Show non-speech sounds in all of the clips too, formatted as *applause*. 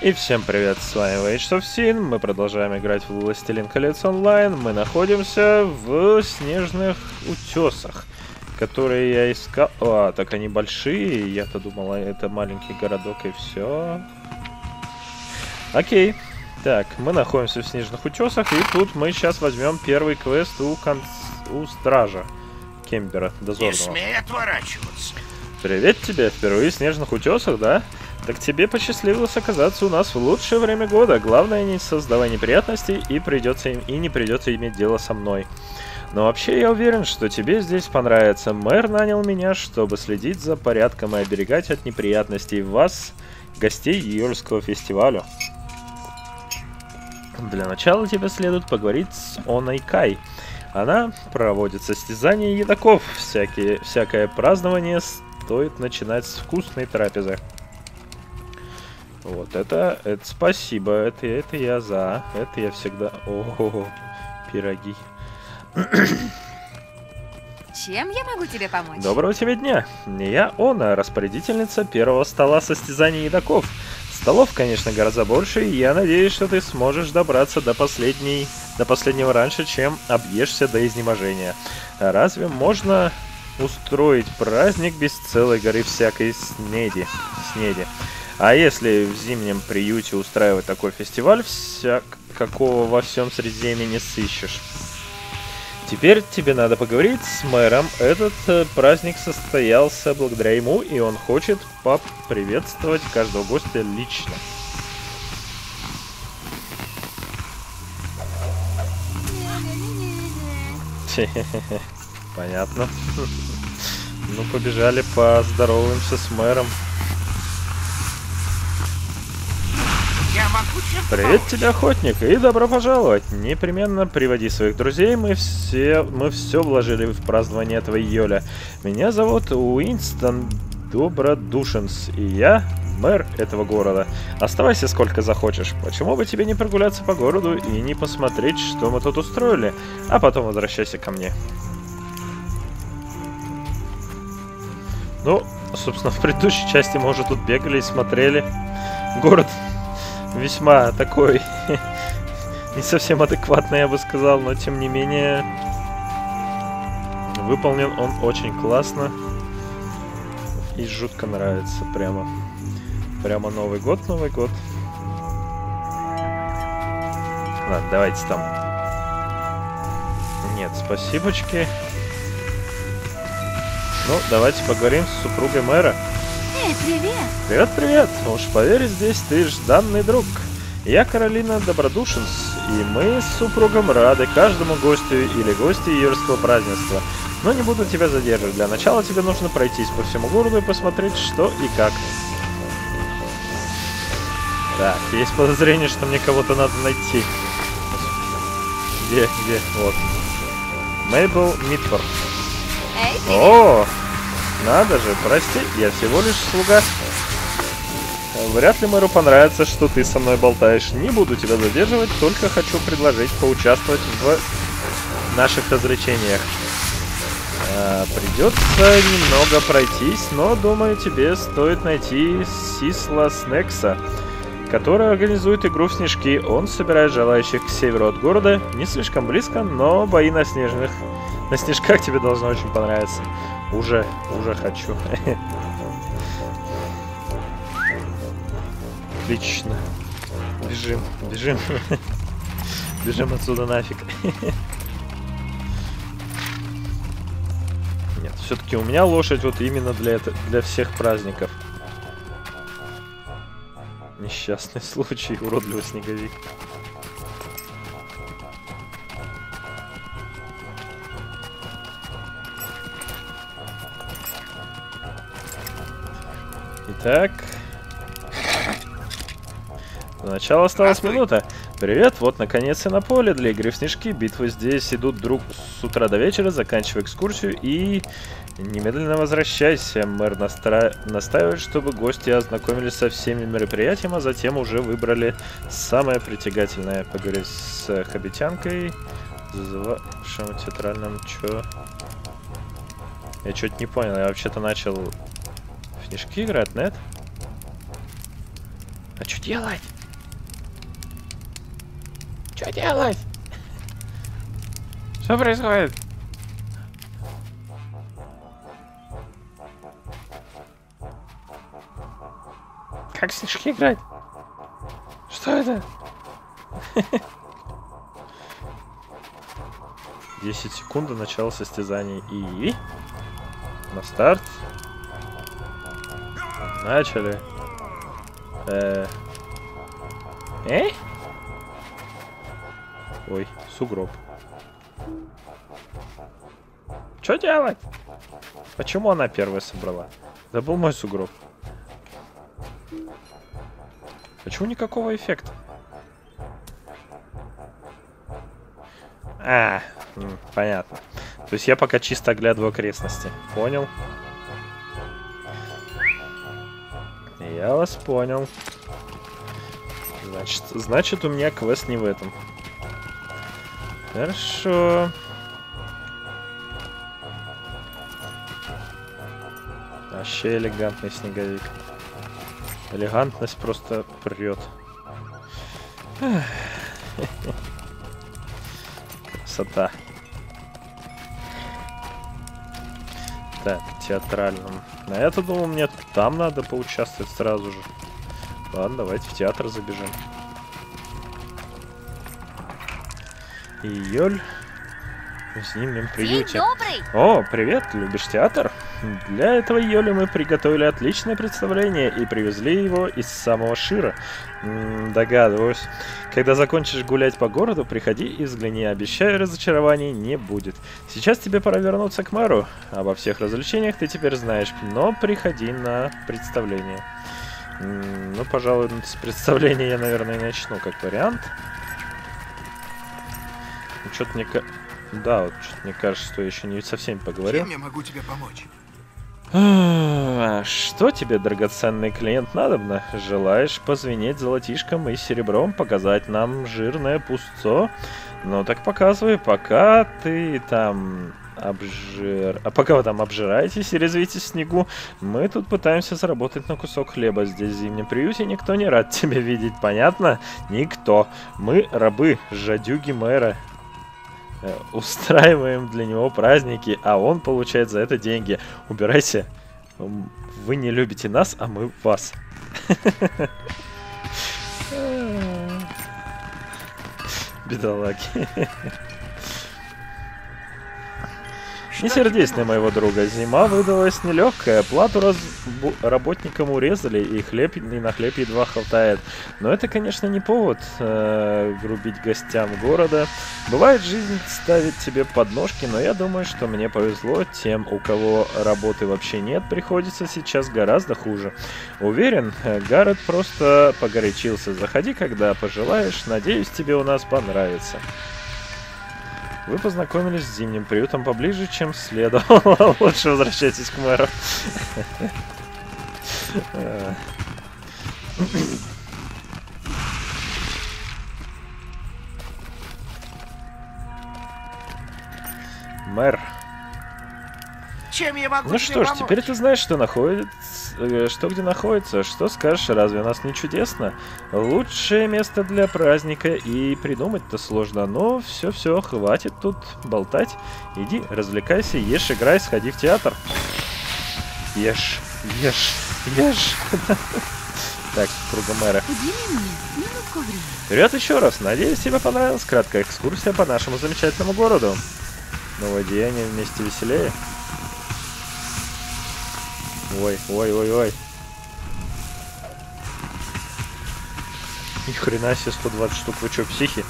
И всем привет, с вами Age of Sin, мы продолжаем играть в Властелин колец онлайн, мы находимся в снежных утесах, которые я искал... А, так они большие, я-то думал, это маленький городок и все. Окей, так, мы находимся в снежных утесах, и тут мы сейчас возьмем первый квест у, кон... у стража Кембера, дозорного. Не смей отворачиваться. Привет тебе, впервые в снежных утесах, да? Так тебе посчастливилось оказаться у нас в лучшее время года. Главное, не создавай неприятностей и, придется им, и не придется иметь дело со мной. Но вообще я уверен, что тебе здесь понравится. Мэр нанял меня, чтобы следить за порядком и оберегать от неприятностей вас, гостей Юрского фестиваля. Для начала тебе следует поговорить с Оной Кай. Она проводит состязания едоков. Всякие, всякое празднование стоит начинать с вкусной трапезы. Вот это, это спасибо, это, это я за, это я всегда... О, пироги. Чем я могу тебе помочь? Доброго тебе дня. Я Она, распорядительница первого стола состязаний едоков. Столов, конечно, гораздо больше, и я надеюсь, что ты сможешь добраться до последней, до последнего раньше, чем объешься до изнеможения. Разве можно устроить праздник без целой горы всякой снеди? снеди? А если в зимнем приюте устраивать такой фестиваль, всяк какого во всем Средиземье не сыщешь. Теперь тебе надо поговорить с мэром. Этот э, праздник состоялся благодаря ему, и он хочет поприветствовать каждого гостя лично. *laughs* Понятно. *laughs* Ну, побежали, поздороваемся с мэром. Привет тебе, охотник, и добро пожаловать. Непременно приводи своих друзей, мы все, мы все вложили в празднование этого Йоля. Меня зовут Уинстон Добродушенс, и я мэр этого города. Оставайся сколько захочешь. Почему бы тебе не прогуляться по городу и не посмотреть, что мы тут устроили, а потом возвращайся ко мне. Ну, собственно, в предыдущей части мы уже тут бегали и смотрели. Город весьма такой *laughs* не совсем адекватный, я бы сказал, но тем не менее выполнен он очень классно и жутко нравится прямо. Прямо Новый год, Новый год. Ладно, давайте там. Нет, спасибочки. Ну, давайте поговорим с супругой мэра. Эй, привет! Привет, привет! Уж поверь, здесь ты жданный друг. Я Каролина Добродушенс, и мы с супругом рады каждому гостю или гости Юрского празднества. Но не буду тебя задерживать. Для начала тебе нужно пройтись по всему городу и посмотреть, что и как. Так, есть подозрение, что мне кого-то надо найти. Где, где? Вот. Мейбл Митфорд. Эй! О, надо же, прости, я всего лишь слуга. Вряд ли мэру понравится, что ты со мной болтаешь. Не буду тебя задерживать, только хочу предложить поучаствовать в наших развлечениях. А, придется немного пройтись, но думаю, тебе стоит найти Сисла Снекса, который организует игру в снежки. Он собирает желающих к северу от города, не слишком близко, но бои на снежных на снежках тебе должно очень понравиться. Уже, уже хочу. *laughs* Отлично. Бежим, бежим. Бежим отсюда нафиг. Нет, все-таки у меня лошадь вот именно для, это, для всех праздников. Несчастный случай, уродливый снеговик. Итак. До начала осталась минута. Привет, вот наконец и на поле для игры в снежки. Битвы здесь идут друг с утра до вечера, заканчивая экскурсию и... Немедленно возвращайся. Мэр настра... настаивает, чтобы гости ознакомились со всеми мероприятиями, а затем уже выбрали самое притягательное. Поговорить с хабитянкой. Зазывавшим театральным... Чё? Я что-то не понял. Я вообще-то начал снежки играть, нет? А что делать? Что делать? Что происходит? Как снежки играть? Что это? 10 секунд до начала состязаний. И... На старт. Начали. Э... Э? Ой, сугроб. Что делать? Почему она первая собрала? Это был мой сугроб. Почему никакого эффекта? А, понятно. То есть я пока чисто оглядываю окрестности. Понял? Я вас понял. Значит, значит у меня квест не в этом. Хорошо. Вообще элегантный снеговик. Элегантность просто прет. Красота. Так, театральным. На это, думал, мне там надо поучаствовать сразу же. Ладно, давайте в театр забежим. Июль в зимнем приюте. О, привет, любишь театр? Для этого Йоли мы приготовили отличное представление и привезли его из самого Шира. М -м, догадываюсь. Когда закончишь гулять по городу, приходи и взгляни. Обещаю, разочарований не будет. Сейчас тебе пора вернуться к мэру. Обо всех развлечениях ты теперь знаешь, но приходи на представление. М ну, пожалуй, с представления я, наверное, начну как вариант. Ну, Что-то мне... Да, вот что мне кажется, что я еще не совсем поговорил. Чем я могу тебе помочь? А Что тебе, драгоценный клиент, надобно? Желаешь позвенеть золотишком и серебром, показать нам жирное пустцо? Ну так показывай, пока ты там обжир... А пока вы там обжираетесь и резвитесь в снегу, мы тут пытаемся заработать на кусок хлеба. Здесь в зимнем приюте никто не рад *laughs* тебя видеть, понятно? Никто. Мы рабы, жадюги мэра. Э, Устраиваем для него праздники, а он получает за это деньги. Убирайся. Вы не любите нас, а мы вас. *laughs* Бедолаги. *laughs* Не сердись на моего друга, зима выдалась нелегкая, плату раз... работникам урезали, и хлеб и на хлеб едва хватает. Но это, конечно, не повод э, грубить гостям города. Бывает, жизнь ставит тебе подножки, но я думаю, что мне повезло. Тем, у кого работы вообще нет, приходится сейчас гораздо хуже. Уверен, э, Гаррет просто погорячился. Заходи, когда пожелаешь. Надеюсь, тебе у нас понравится. Вы познакомились с зимним приютом поближе, чем следовало. *laughs* Лучше возвращайтесь к мэру. Мэр. Чем я могу Ну что ж, помочь? теперь ты знаешь, что находится, э, что где находится. Что скажешь, разве у нас не чудесно? Лучшее место для праздника и придумать-то сложно. Но все-все, хватит тут болтать. Иди, развлекайся, ешь, играй, сходи в театр. Ешь, ешь, ешь. *laughs* Так, круга мэра. Вперед еще раз. Надеюсь, тебе понравилась краткая экскурсия по нашему замечательному городу. Новое деяние вместе веселее. Ой, ой, ой, ой. Ни хрена себе 120 штук, вы чё, психи?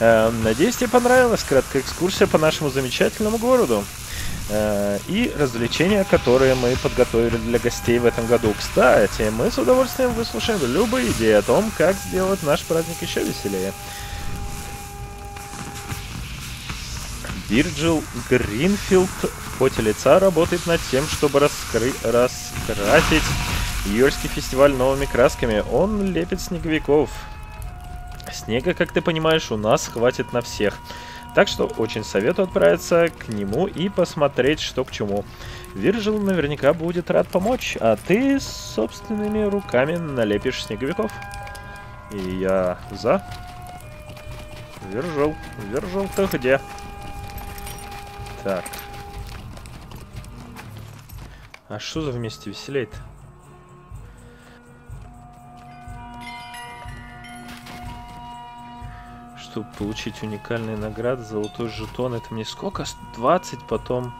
Э, надеюсь, тебе понравилась краткая экскурсия по нашему замечательному городу. Э, и развлечения, которые мы подготовили для гостей в этом году. Кстати, мы с удовольствием выслушаем любые идеи о том, как сделать наш праздник еще веселее. Вирджил Гринфилд поте лица работает над тем, чтобы раскры... раскрасить июльский фестиваль новыми красками. Он лепит снеговиков. Снега, как ты понимаешь, у нас хватит на всех. Так что очень советую отправиться к нему и посмотреть, что к чему. Вирджил наверняка будет рад помочь, а ты собственными руками налепишь снеговиков. И я за. Вержал. Вержал ты где? Так. А что за вместе веселей-то? Чтобы получить уникальные награды, золотой жетон, это мне сколько? 20, потом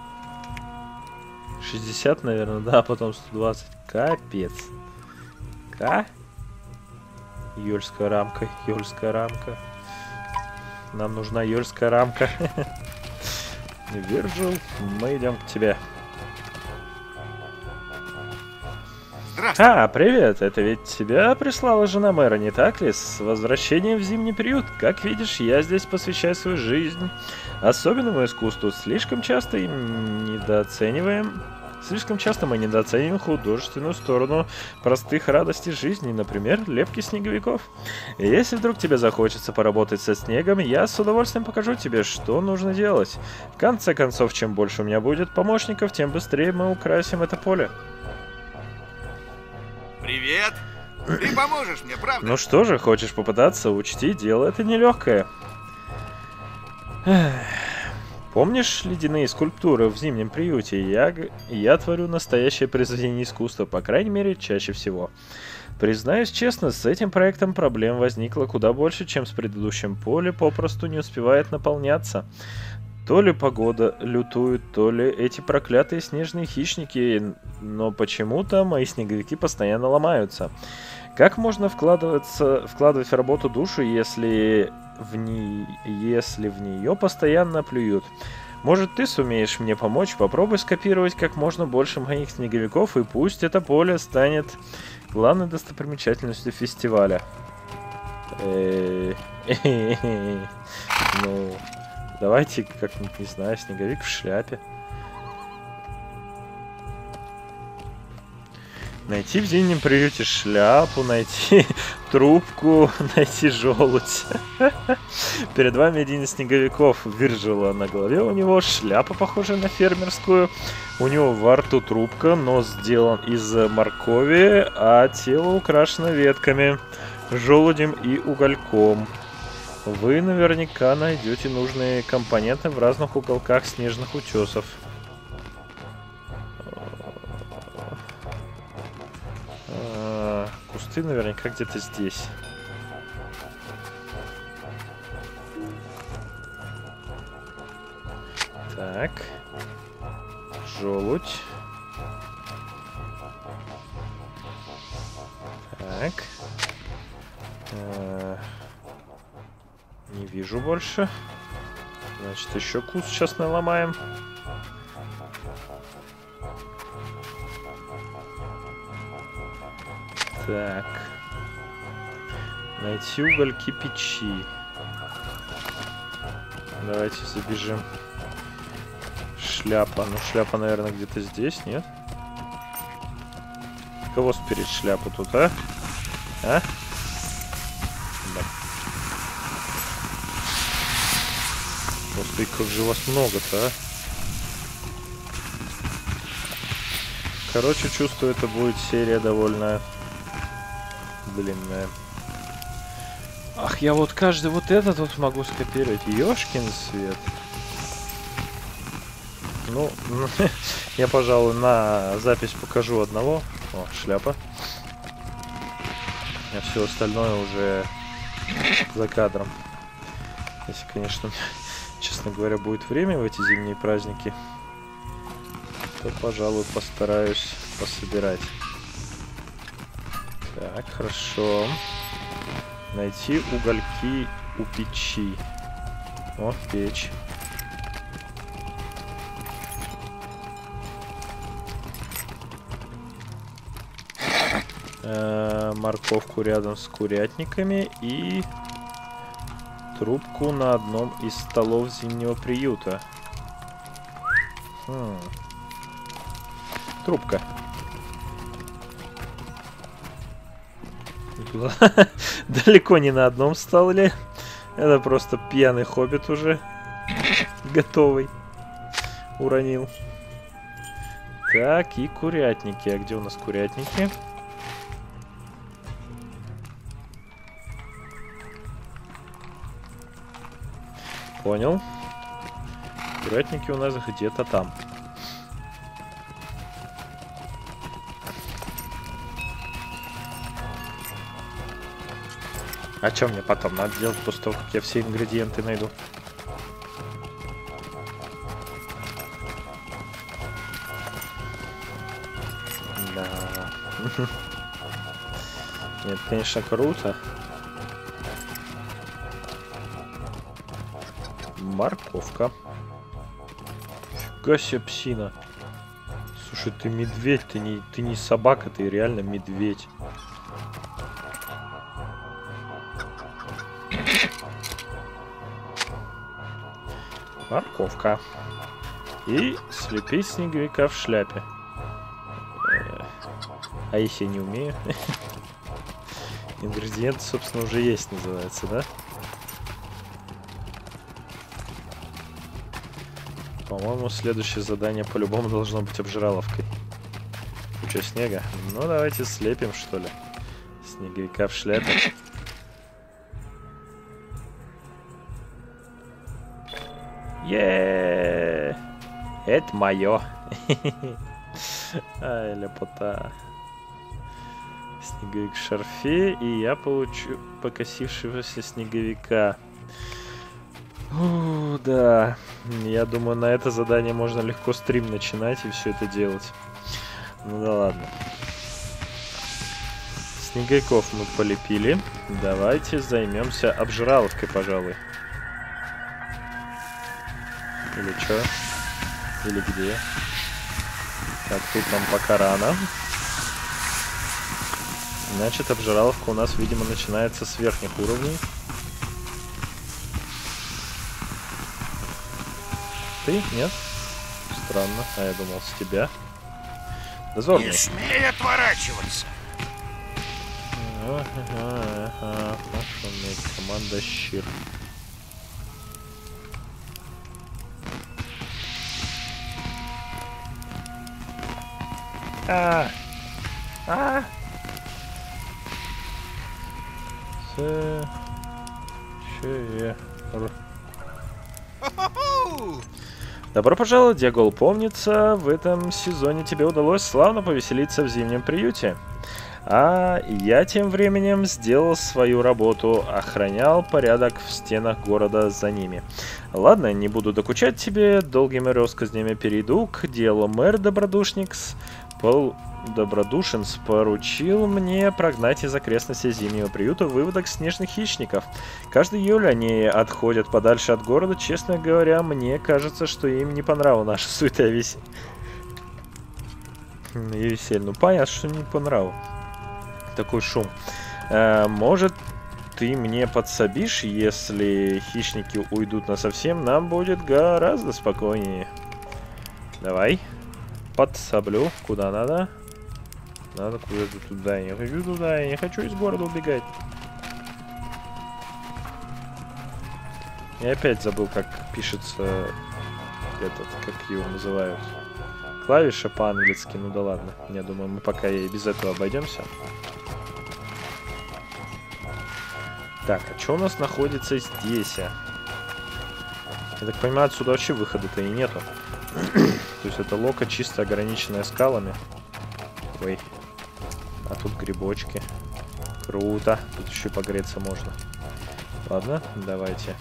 60, наверное, да, потом 120. Капец. Ка? Юльская рамка, юльская рамка. Нам нужна юльская рамка. *laughs* Вирджил, мы идем к тебе. А, привет, это ведь тебя прислала жена мэра, не так ли? С возвращением в зимний период. Как видишь, я здесь посвящаю свою жизнь особенному искусству. Слишком часто им недооцениваем Слишком часто мы недооцениваем художественную сторону простых радостей жизни, например, лепки снеговиков. Если вдруг тебе захочется поработать со снегом, я с удовольствием покажу тебе, что нужно делать. В конце концов, чем больше у меня будет помощников, тем быстрее мы украсим это поле. Привет! Ты поможешь мне, правда? Ну что же, хочешь попытаться? Учти, дело это нелегкое. Помнишь ледяные скульптуры в зимнем приюте? Я, я творю настоящее произведение искусства, по крайней мере, чаще всего. Признаюсь честно, с этим проектом проблем возникло куда больше, чем с предыдущим. Поле попросту не успевает наполняться. То ли погода лютует, то ли эти проклятые снежные хищники, но почему-то мои снеговики постоянно ломаются. Как можно вкладываться, вкладывать в работу душу, если в, не... если в нее постоянно плюют. Может, ты сумеешь мне помочь? Попробуй скопировать как можно больше моих снеговиков, и пусть это поле станет главной достопримечательностью фестиваля. *laughs* Ну, давайте как-нибудь, не знаю, снеговик в шляпе. Найти в зимнем приюте шляпу, найти *laughs* трубку, *laughs* найти желудь. *laughs* Перед вами один из снеговиков Виржила. На голове у него шляпа, похожая на фермерскую. У него во рту трубка, нос сделан из моркови, а тело украшено ветками, желудем и угольком. Вы наверняка найдете нужные компоненты в разных уголках снежных утесов. кусты наверняка где-то здесь. Так. Желудь. Так. Не вижу больше. Значит, еще куст сейчас наломаем. Так. Найти угольки печи. Давайте забежим. Шляпа. Ну, шляпа, наверное, где-то здесь, нет? Кого спереть шляпу тут, а? А? Господи, как же вас много-то, а? Короче, чувствую, это будет серия довольно длинная. Ах, я вот каждый вот этот вот могу скопировать. Ёшкин свет. Ну, *laughs* я, пожалуй, на запись покажу одного. О, шляпа. А все остальное уже за кадром. Если, конечно, честно говоря, будет время в эти зимние праздники, то, пожалуй, постараюсь пособирать. Так, хорошо. Найти угольки у печи. О, печь. Э морковку рядом с курятниками и трубку на одном из столов зимнего приюта. Хм. Трубка. *laughs* Далеко не на одном столе. Это просто пьяный хоббит уже. Готовый. Уронил. Так, и курятники. А где у нас курятники? Понял. Пиратники у нас где-то там. А что мне потом надо делать после того, как я все ингредиенты найду? Да. *laughs* Нет, конечно, круто. Морковка. Фига псина. Слушай, ты медведь, ты не, ты не собака, ты реально медведь. Морковка. И слепить снеговика в шляпе. Э, А если я не умею? *laughs* Ингредиент, собственно, уже есть, называется, да? По-моему, следующее задание по-любому должно быть обжираловкой. Куча снега. Ну, давайте слепим, что ли. Снеговика в шляпе. е Это мое. *laughs* Ай, ляпота. Снеговик в шарфе, и я получу покосившегося снеговика. О, да. Я думаю, на это задание можно легко стрим начинать и все это делать. Ну да ладно. Снеговиков мы полепили. Давайте займемся обжираловкой, пожалуй. Или что? Или где? Так, тут нам пока рано. Значит, обжираловка у нас, видимо, начинается с верхних уровней. Ты? Нет? Странно. А я думал, с тебя. Дозорный. Не смей отворачиваться. Ага, ага, ага. Команда Щир. А! А! С... Че... Добро пожаловать, Диагол. Помнится, в этом сезоне тебе удалось славно повеселиться в зимнем приюте. А я тем временем сделал свою работу, охранял порядок в стенах города за ними. Ладно, не буду докучать тебе, долгими рассказнями перейду к делу. Мэр Добродушникс Пол Добродушенс поручил мне прогнать из окрестностей зимнего приюта выводок снежных хищников. Каждый июль они отходят подальше от города. Честно говоря, мне кажется, что им не понравилась наша *laughs* суета весь... И веселье. Ну, понятно, что не понравилось. Такой шум. Э, может, ты мне подсобишь, если хищники уйдут на совсем, нам будет гораздо спокойнее. Давай. Подсоблю. Куда надо? Надо куда-то туда. Я не хочу туда. Я не хочу из города убегать. Я опять забыл, как пишется этот, как его называют. Клавиша по-английски, ну да ладно. Я думаю, мы пока и без этого обойдемся. Так, а что у нас находится здесь? а? Я так понимаю, отсюда вообще выхода-то и нету. То есть это лока чисто ограниченная скалами. Ой. А тут грибочки. Круто. Тут еще погреться можно. Ладно, давайте.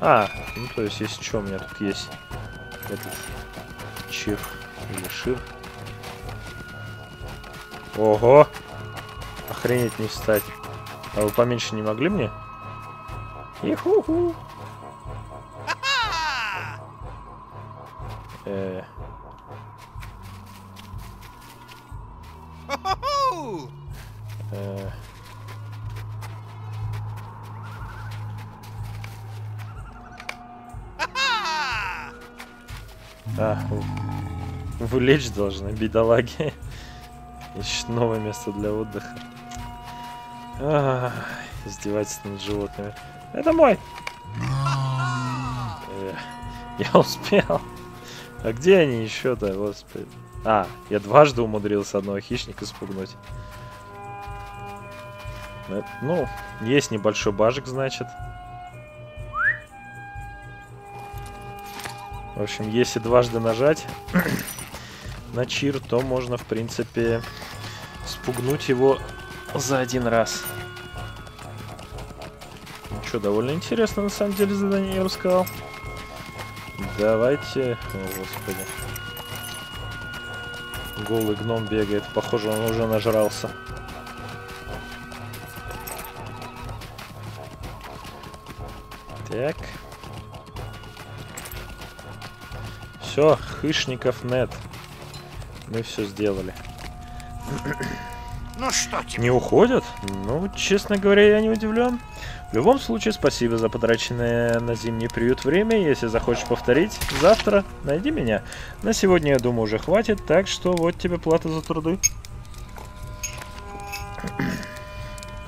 А, ну то есть если что, у меня тут есть этот чир или шир. Ого! Охренеть не встать. А вы поменьше не могли мне? Иху-ху! Э, э. А, вы лечь должны, бедолаги. Ищет новое место для отдыха. Ах, издевательство над животными. Это мой! Э, я успел. А где они еще-то, господи? А, я дважды умудрился одного хищника спугнуть. Э, Ну, есть небольшой бажик, значит. В общем, если дважды нажать *coughs* на чир, то можно, в принципе, спугнуть его за один раз. Ну что, довольно интересно, на самом деле, задание, я бы сказал. Давайте... О, господи. Голый гном бегает. Похоже, он уже нажрался. Так. Все, хышников нет. Мы все сделали. Ну что тебе? Не уходят? Ну, честно говоря, я не удивлен. В любом случае, спасибо за потраченное на зимний приют время. Если захочешь повторить, завтра найди меня. На сегодня, я думаю, уже хватит, так что вот тебе плата за труды. *clears throat*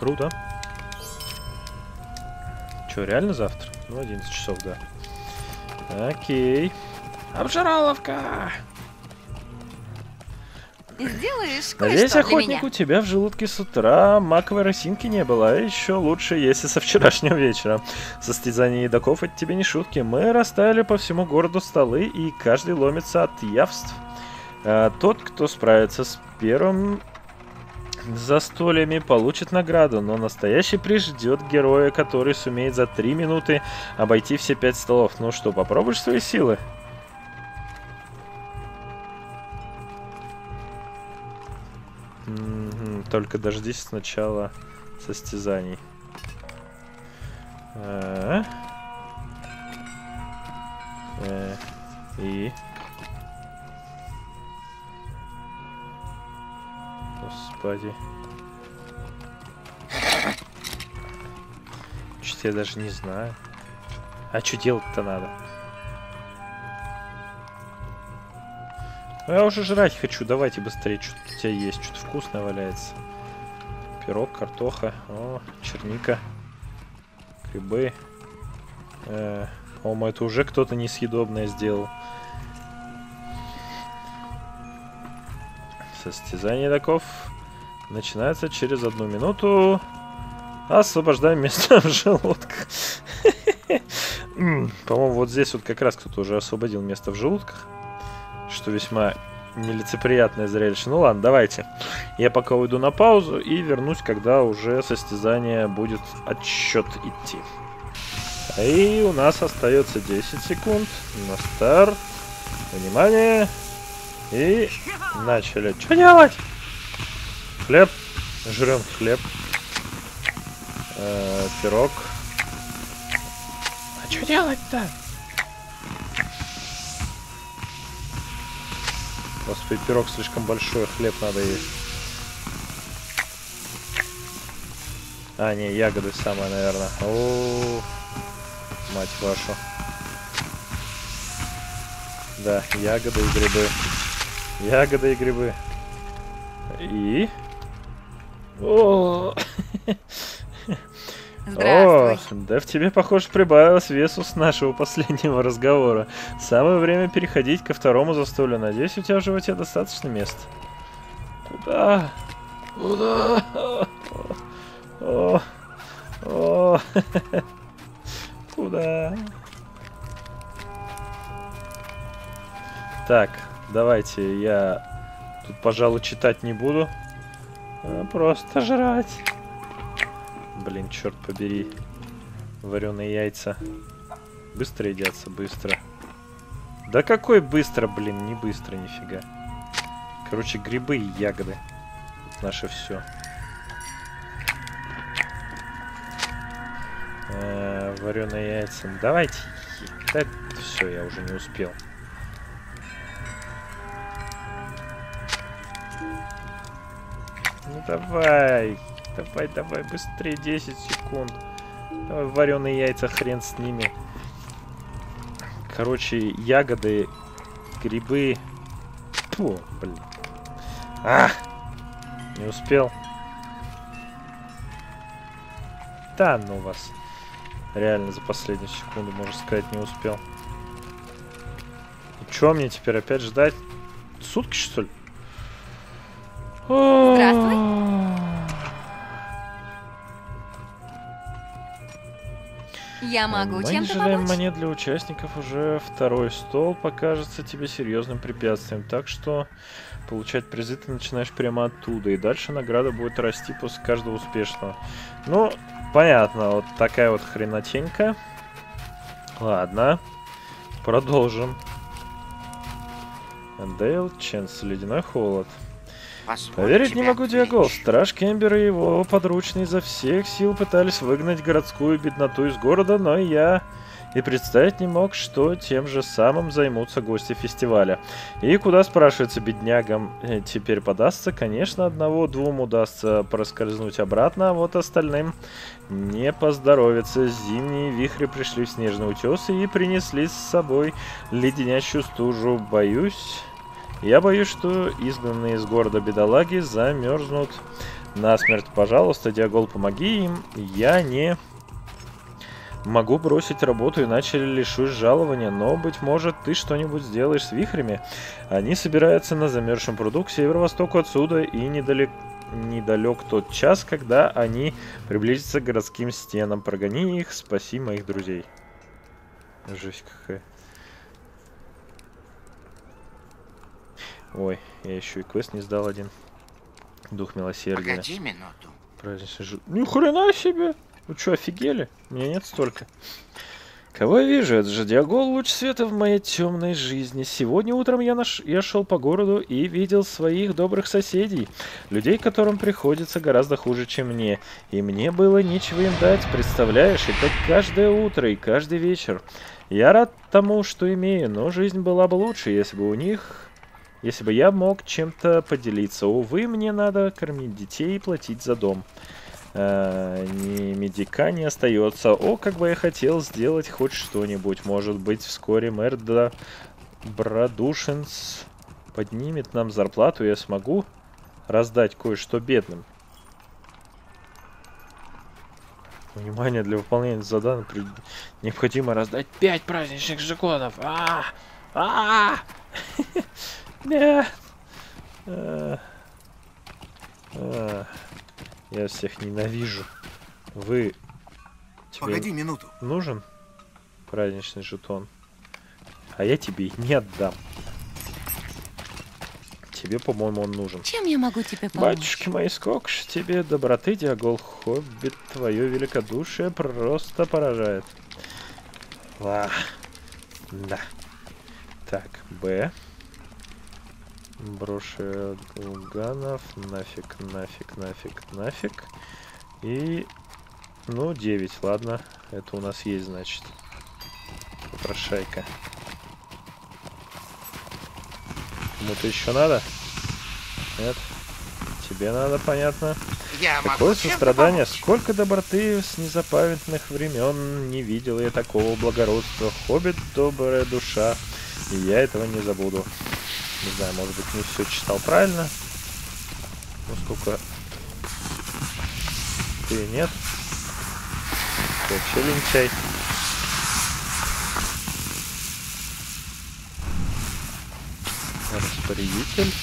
Круто. Че, реально завтра? Ну, 11 часов, да. Окей. Обжираловка! Ты сделаешь Надеюсь, охотник, у тебя в желудке с утра маковой росинки не было. А еще лучше, если со вчерашнего вечера. Состязание едоков это тебе не шутки. Мы расставили по всему городу столы, и каждый ломится от явств. А, тот, кто справится с первым застольями, получит награду, но настоящий приз ждет героя, который сумеет за три минуты обойти все пять столов. Ну что, попробуешь свои силы? Только дождись сначала состязаний. А. Э, И. Господи. Что-то я даже не знаю. А что делать-то надо? Я уже жрать хочу, давайте быстрее, что у тебя есть, что-то вкусное валяется. Пирог, картоха, о, черника, грибы. Э, по-моему, это уже кто-то несъедобное сделал. Состязание таков начинается через одну минуту. Освобождаем место *laughs* в желудках. По-моему, вот здесь вот как раз кто-то уже освободил место в желудках что весьма нелицеприятное зрелище. Ну ладно, давайте. Я пока уйду на паузу и вернусь, когда уже состязание будет отсчет идти. И у нас остается 10 секунд на старт. Внимание. И начали. Что делать? Хлеб. Жрем хлеб. Э, пирог. А что делать-то? Господи, пирог слишком большой, хлеб надо есть. А, не, ягоды самое, наверное. О, мать вашу. Да, ягоды и грибы. Ягоды и грибы. И... О. *laughs* О, да в тебе, похоже, прибавилось весу с нашего последнего разговора. Самое время переходить ко второму застолью. Надеюсь, у тебя в животе достаточно места. Куда? Куда? О, о, Куда? Так, давайте я тут, пожалуй, читать не буду. а Просто жрать. Блин, черт побери. Вареные яйца. Быстро едятся, быстро. Да какой быстро, блин, не быстро, нифига. Короче, грибы и ягоды. Наше все. Вареные яйца. Ну, Давайте. Да, все, я уже не успел. Ну давай. Давай, давай, быстрее, 10 секунд. Давай, вареные яйца, хрен с ними. Короче, ягоды, грибы. Фу, блин. А! Не успел. Да ну вас. Реально за последнюю секунду, можно сказать, не успел. И чё мне теперь опять ждать? Сутки, что ли? Здравствуй. Я могу Мы не чем-то помочь? монет для участников, уже второй стол покажется тебе серьезным препятствием, так что получать призы ты начинаешь прямо оттуда, и дальше награда будет расти после каждого успешного. Ну, понятно, вот такая вот хренотенька. Ладно, продолжим. Дейл, Ченс, Ледяной Холод. Поверить не могу, Диагол. Страж Кембер и его подручные изо всех сил пытались выгнать городскую бедноту из города, но я и представить не мог, что тем же самым займутся гости фестиваля. И куда, спрашивается, беднягам э, теперь подастся? Конечно, одного-двум удастся проскользнуть обратно, а вот остальным не поздоровится. Зимние вихри пришли в снежные утесы и принесли с собой леденящую стужу. Боюсь... Я боюсь, что изгнанные из города бедолаги замерзнут насмерть. Пожалуйста, Диагол, помоги им. Я не могу бросить работу, иначе лишусь жалования. Но, быть может, ты что-нибудь сделаешь с вихрями. Они собираются на замерзшем пруду к северо-востоку отсюда, и недалек, недалек тот час, когда они приблизятся к городским стенам. Прогони их, спаси моих друзей. Жесть какая. Ой, я еще и квест не сдал один. Дух милосердия. Погоди минуту. Праздничный жу... Ни хрена себе! Вы что, офигели? У меня нет столько. Кого я вижу? Это же Диагол, луч света в моей темной жизни. Сегодня утром я, наш... я шел по городу и видел своих добрых соседей. Людей, которым приходится гораздо хуже, чем мне. И мне было нечего им дать, представляешь? Это каждое утро и каждый вечер. Я рад тому, что имею, но жизнь была бы лучше, если бы у них... Если бы я мог чем-то поделиться. Увы, мне надо кормить детей и платить за дом. Э, ни медика не остается. О, как бы я хотел сделать хоть что-нибудь. Может быть, вскоре мэр да Брадушинс поднимет нам зарплату, я смогу раздать кое-что бедным. Внимание, для выполнения заданий при- необходимо раздать 5 праздничных жетонов. А! А! *laughs* Нет! Я всех ненавижу. Вы... Тебе Погоди минуту. нужен праздничный жетон? А я тебе не отдам. Тебе, по-моему, он нужен. Чем я могу тебе помочь? Батюшки мои, сколько ж тебе доброты, Диагол Хоббит, твое великодушие просто поражает. Ла. Да. Так, Б. Броши Гулганов. Нафиг, нафиг, нафиг, нафиг. И... Ну, 9, ладно. Это у нас есть, значит. Попрошайка. Кому-то еще надо? Нет? Тебе надо, понятно. Я могу чем-то сострадание, сколько доброты с незапамятных времен не видел я такого благородства. Хоббит добрая душа, и я этого не забуду. Не знаю, может быть, не все читал правильно. Ну, сколько... Ты нет? Вообще лентяй. Распорядитель.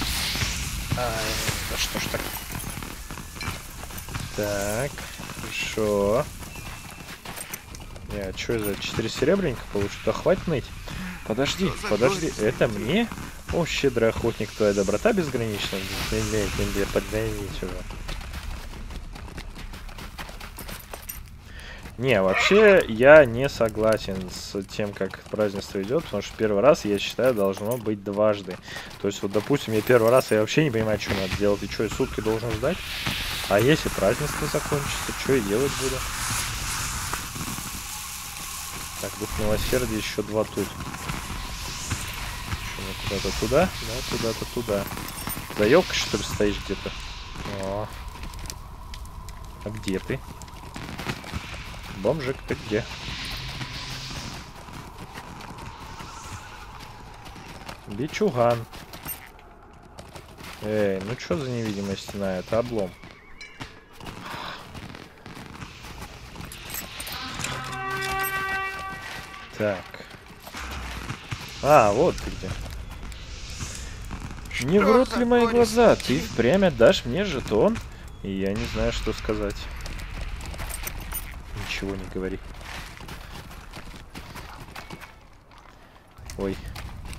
Ай, да что ж так? Так, хорошо. Я что за 4 серебряника получу? Да хватит ныть. Подожди, подожди, это мне? О, щедрый охотник, твоя доброта безгранична. Блин, тебе подгонить уже. Не, вообще я не согласен с тем, как празднество идет, потому что первый раз, я считаю, должно быть дважды. То есть, вот, допустим, я первый раз, я вообще не понимаю, что надо делать, и что, я сутки должен ждать? А если празднество закончится, что я делать буду? Так, дух милосердия еще два тут. Ну, куда-то туда? Да, куда-то туда. За елкой, что ли, стоишь где-то? О. А где ты? Бомжик, ты где? Бичуган. Эй, ну что за невидимая стена? Это облом. Так. А, вот ты где. Что не врут ли мои глаза? Ты впрямь дашь мне жетон? И я не знаю, что сказать. Ничего не говори. Ой.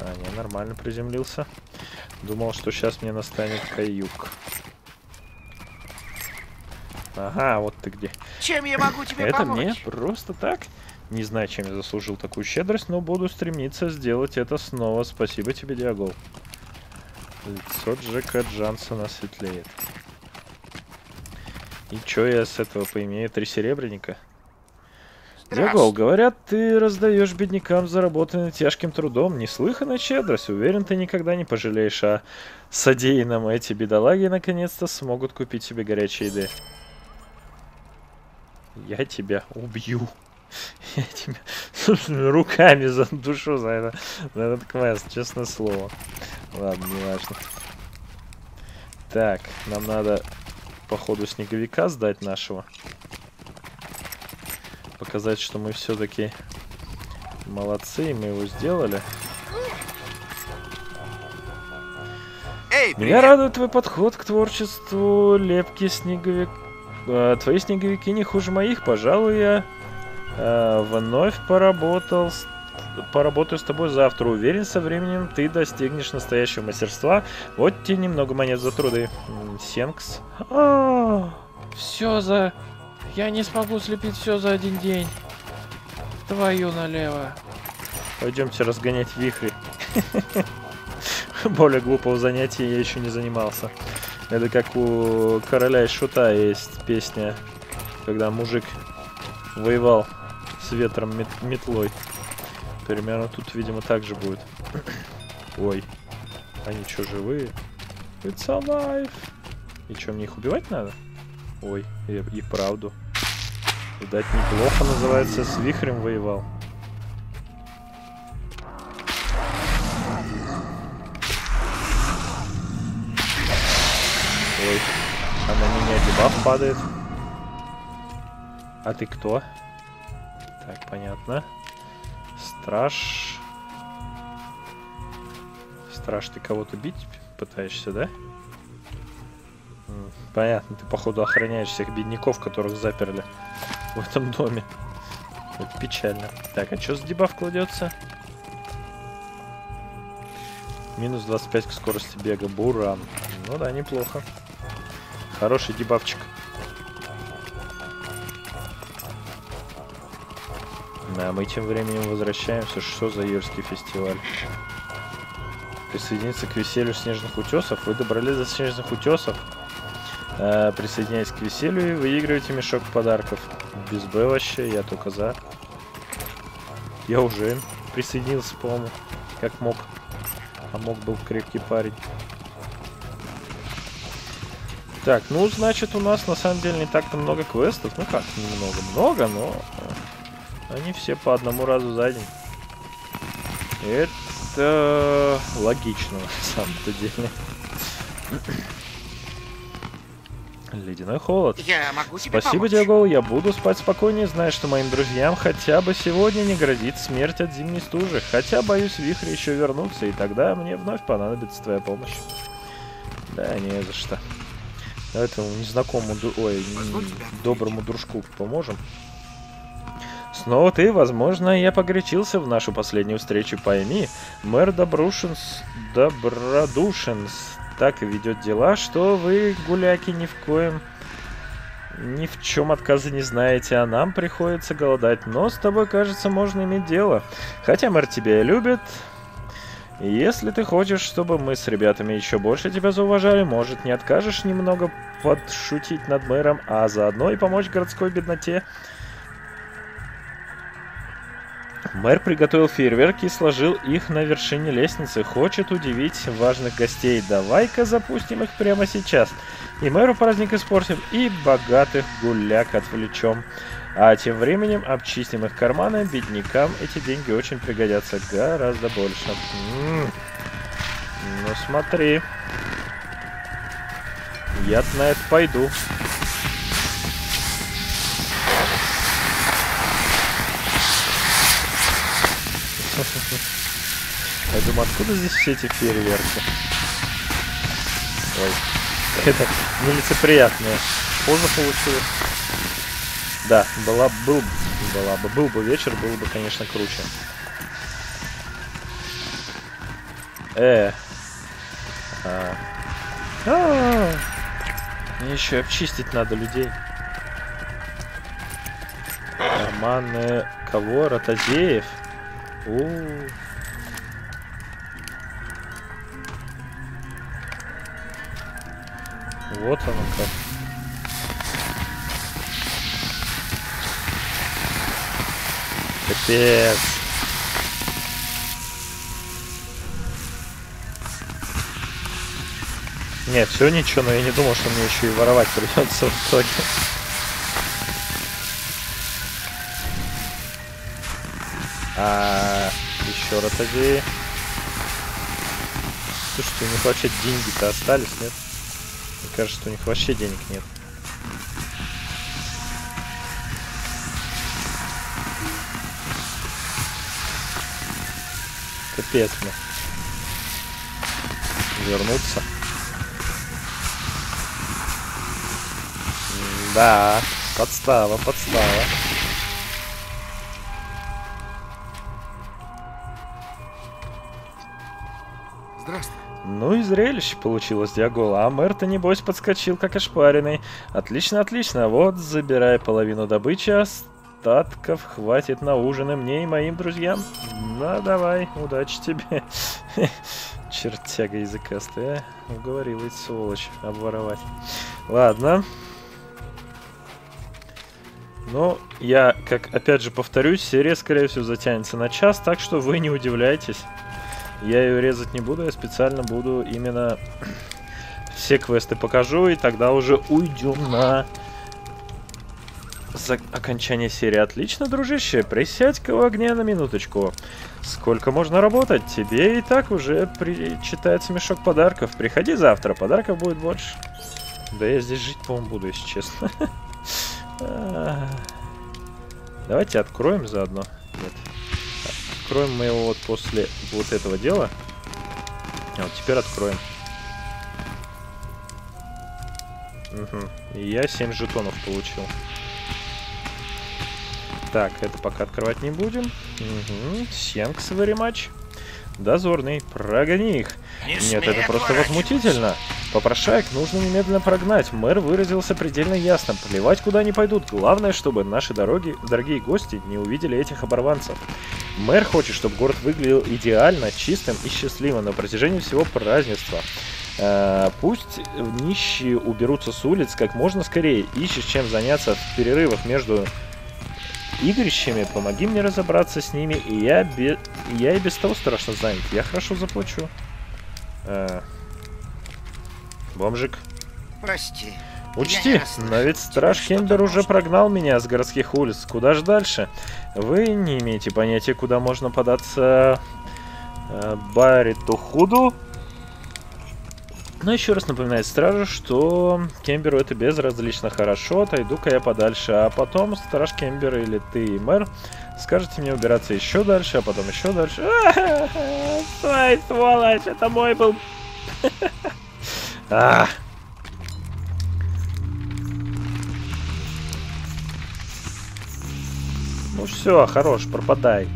А, я нормально приземлился. Думал, что сейчас мне настанет каюк. Ага, вот ты где. Чем я могу тебе Это помочь? Это мне просто так? Не знаю, чем я заслужил такую щедрость, но буду стремиться сделать это снова. Спасибо тебе, Диагол. Лицо Джека Джансона светлеет. И чё я с этого поимею? Три серебряника? Диагол, говорят, ты раздаешь беднякам заработанный тяжким трудом. Неслыханная щедрость. Уверен, ты никогда не пожалеешь о содеянном. Эти бедолаги наконец-то смогут купить себе горячей еды. Я тебя убью. *laughs* Я тебя собственными руками задушу за, это, за этот квест, честное слово. Ладно, не важно. Так, нам надо походу снеговика сдать нашего. Показать, что мы все-таки молодцы, и мы его сделали. Эй, Меня радует твой подход к творчеству лепки снеговик. Э, Твои снеговики не хуже моих, пожалуй, я вновь поработал с... поработаю с тобой завтра. Уверен, со временем ты достигнешь настоящего мастерства. Вот тебе немного монет за труды. Сенкс. Все за... Я не смогу слепить все за один день. Твою налево. Пойдемте разгонять вихри. *laughs* Более глупого занятия я еще не занимался. Это как у короля и шута есть песня, когда мужик воевал с ветром мет- метлой. Примерно тут, видимо, так же будет. *clears throat* Ой, они что, живые? It's alive. И что, мне их убивать надо? Ой, и, и правду. Видать, неплохо называется, с вихрем воевал. Ой, а на меня дебаф падает. А ты кто? Так, понятно. Страж. Страж, ты кого-то бить пытаешься, да? Понятно, ты походу охраняешь всех бедняков, которых заперли в этом доме. Это печально. Так, а что за дебаф кладется? Минус 25 к скорости бега. Буран. Ну да, неплохо. Хороший дебафчик. Да, мы тем временем возвращаемся. Что за юрский фестиваль? Присоединиться к веселью снежных утесов. Вы добрались до снежных утесов. Э, присоединяйтесь к веселью выигрываете мешок подарков. Без Б вообще, я только за. Я уже присоединился, по-моему, как мог. А мог был крепкий парень. Так, ну, значит, у нас на самом деле не так-то много квестов. Ну как, немного, много, но они все по одному разу за день. Это логично, на самом-то деле. Ледяной холод. Я могу тебе Спасибо, помочь? Диагол, я буду спать спокойнее, зная, что моим друзьям хотя бы сегодня не грозит смерть от зимней стужи. Хотя, боюсь, вихри еще вернутся, и тогда мне вновь понадобится твоя помощь. Да, не за что. Давай этому незнакомому, ду- ой, доброму дружку поможем. Снова ты, возможно, я погорячился в нашу последнюю встречу, пойми. Мэр Добрушинс, Добродушинс так ведет дела, что вы, гуляки, ни в коем ни в чем отказа не знаете, а нам приходится голодать. Но с тобой, кажется, можно иметь дело. Хотя мэр тебя любит. Если ты хочешь, чтобы мы с ребятами еще больше тебя зауважали, может, не откажешь немного подшутить над мэром, а заодно и помочь городской бедноте? Мэр приготовил фейерверки и сложил их на вершине лестницы. Хочет удивить важных гостей. Давай-ка запустим их прямо сейчас. И мэру праздник испортим, и богатых гуляк отвлечем. А тем временем обчистим их карманы. Беднякам эти деньги очень пригодятся гораздо больше. М. Ну смотри. Я на это пойду. Я думаю, откуда здесь все эти фейерверки? Ой, *laughs* это нелицеприятная поза получилась. Да, была, был, была бы, был бы вечер, было бы, конечно, круче. Э. А. А. Мне еще обчистить надо людей. Карманы кого? Ротозеев? У. Вот оно как. Капец. Нет, все ничего, но я не думал, что мне еще и воровать придется в итоге. А еще ротозеи. Слушайте, у них вообще деньги-то остались, нет? Мне кажется, что у них вообще денег нет. Капец мне. Вернуться. Да, подстава, подстава. И зрелище получилось, Диагола. А мэр-то, небось, подскочил, как ошпаренный. Отлично, отлично. Вот, забирай половину добычи, остатков хватит на ужин и мне, и моим друзьям. Ну, давай, удачи тебе. *laughs* Чертяга языкастая. Уговорил эти сволочь обворовать. Ладно. Ну, я, как опять же повторюсь, серия, скорее всего, затянется на час, так что вы не удивляйтесь. Я ее резать не буду, я специально буду именно все квесты покажу, и тогда уже уйдем на за окончание серии. Отлично, дружище, присядь-ка у огня на минуточку. Сколько можно работать? Тебе и так уже причитается мешок подарков. Приходи завтра, подарков будет больше. Да я здесь жить, по-моему, буду, если честно. *laughs* А. Давайте откроем заодно. Нет. Откроем мы его вот после вот этого дела. А вот теперь откроем. Угу. И я 7 жетонов получил. Так, это пока открывать не будем. Угу. Сенкс very much. Дозорный, прогони их. Нет, это просто возмутительно. Попрошаек нужно немедленно прогнать. Мэр выразился предельно ясно. Плевать, куда они пойдут. Главное, чтобы наши дороги, дорогие гости не увидели этих оборванцев. Мэр хочет, чтобы город выглядел идеально, чистым и счастливым на протяжении всего празднества. Э, пусть нищие уберутся с улиц как можно скорее. Ищешь чем заняться в перерывах между игрищами, помоги мне разобраться с ними, и я, бе... я и без того страшно занят. Я хорошо заплачу. Э... Бомжик. Прости. Учти, но ведь страж Кембер уже прогнал меня с городских улиц. Куда же дальше? Вы не имеете понятия, куда можно податься э, Бариту Худу? Но еще раз напоминает стражу, что Кемберу это безразлично хорошо, отойду-ка я подальше. А потом страж Кембер или ты и мэр скажете мне убираться еще дальше, а потом еще дальше. *laughs* Стой, сволочь, это мой был. *laughs* Ну все, хорош, пропадай.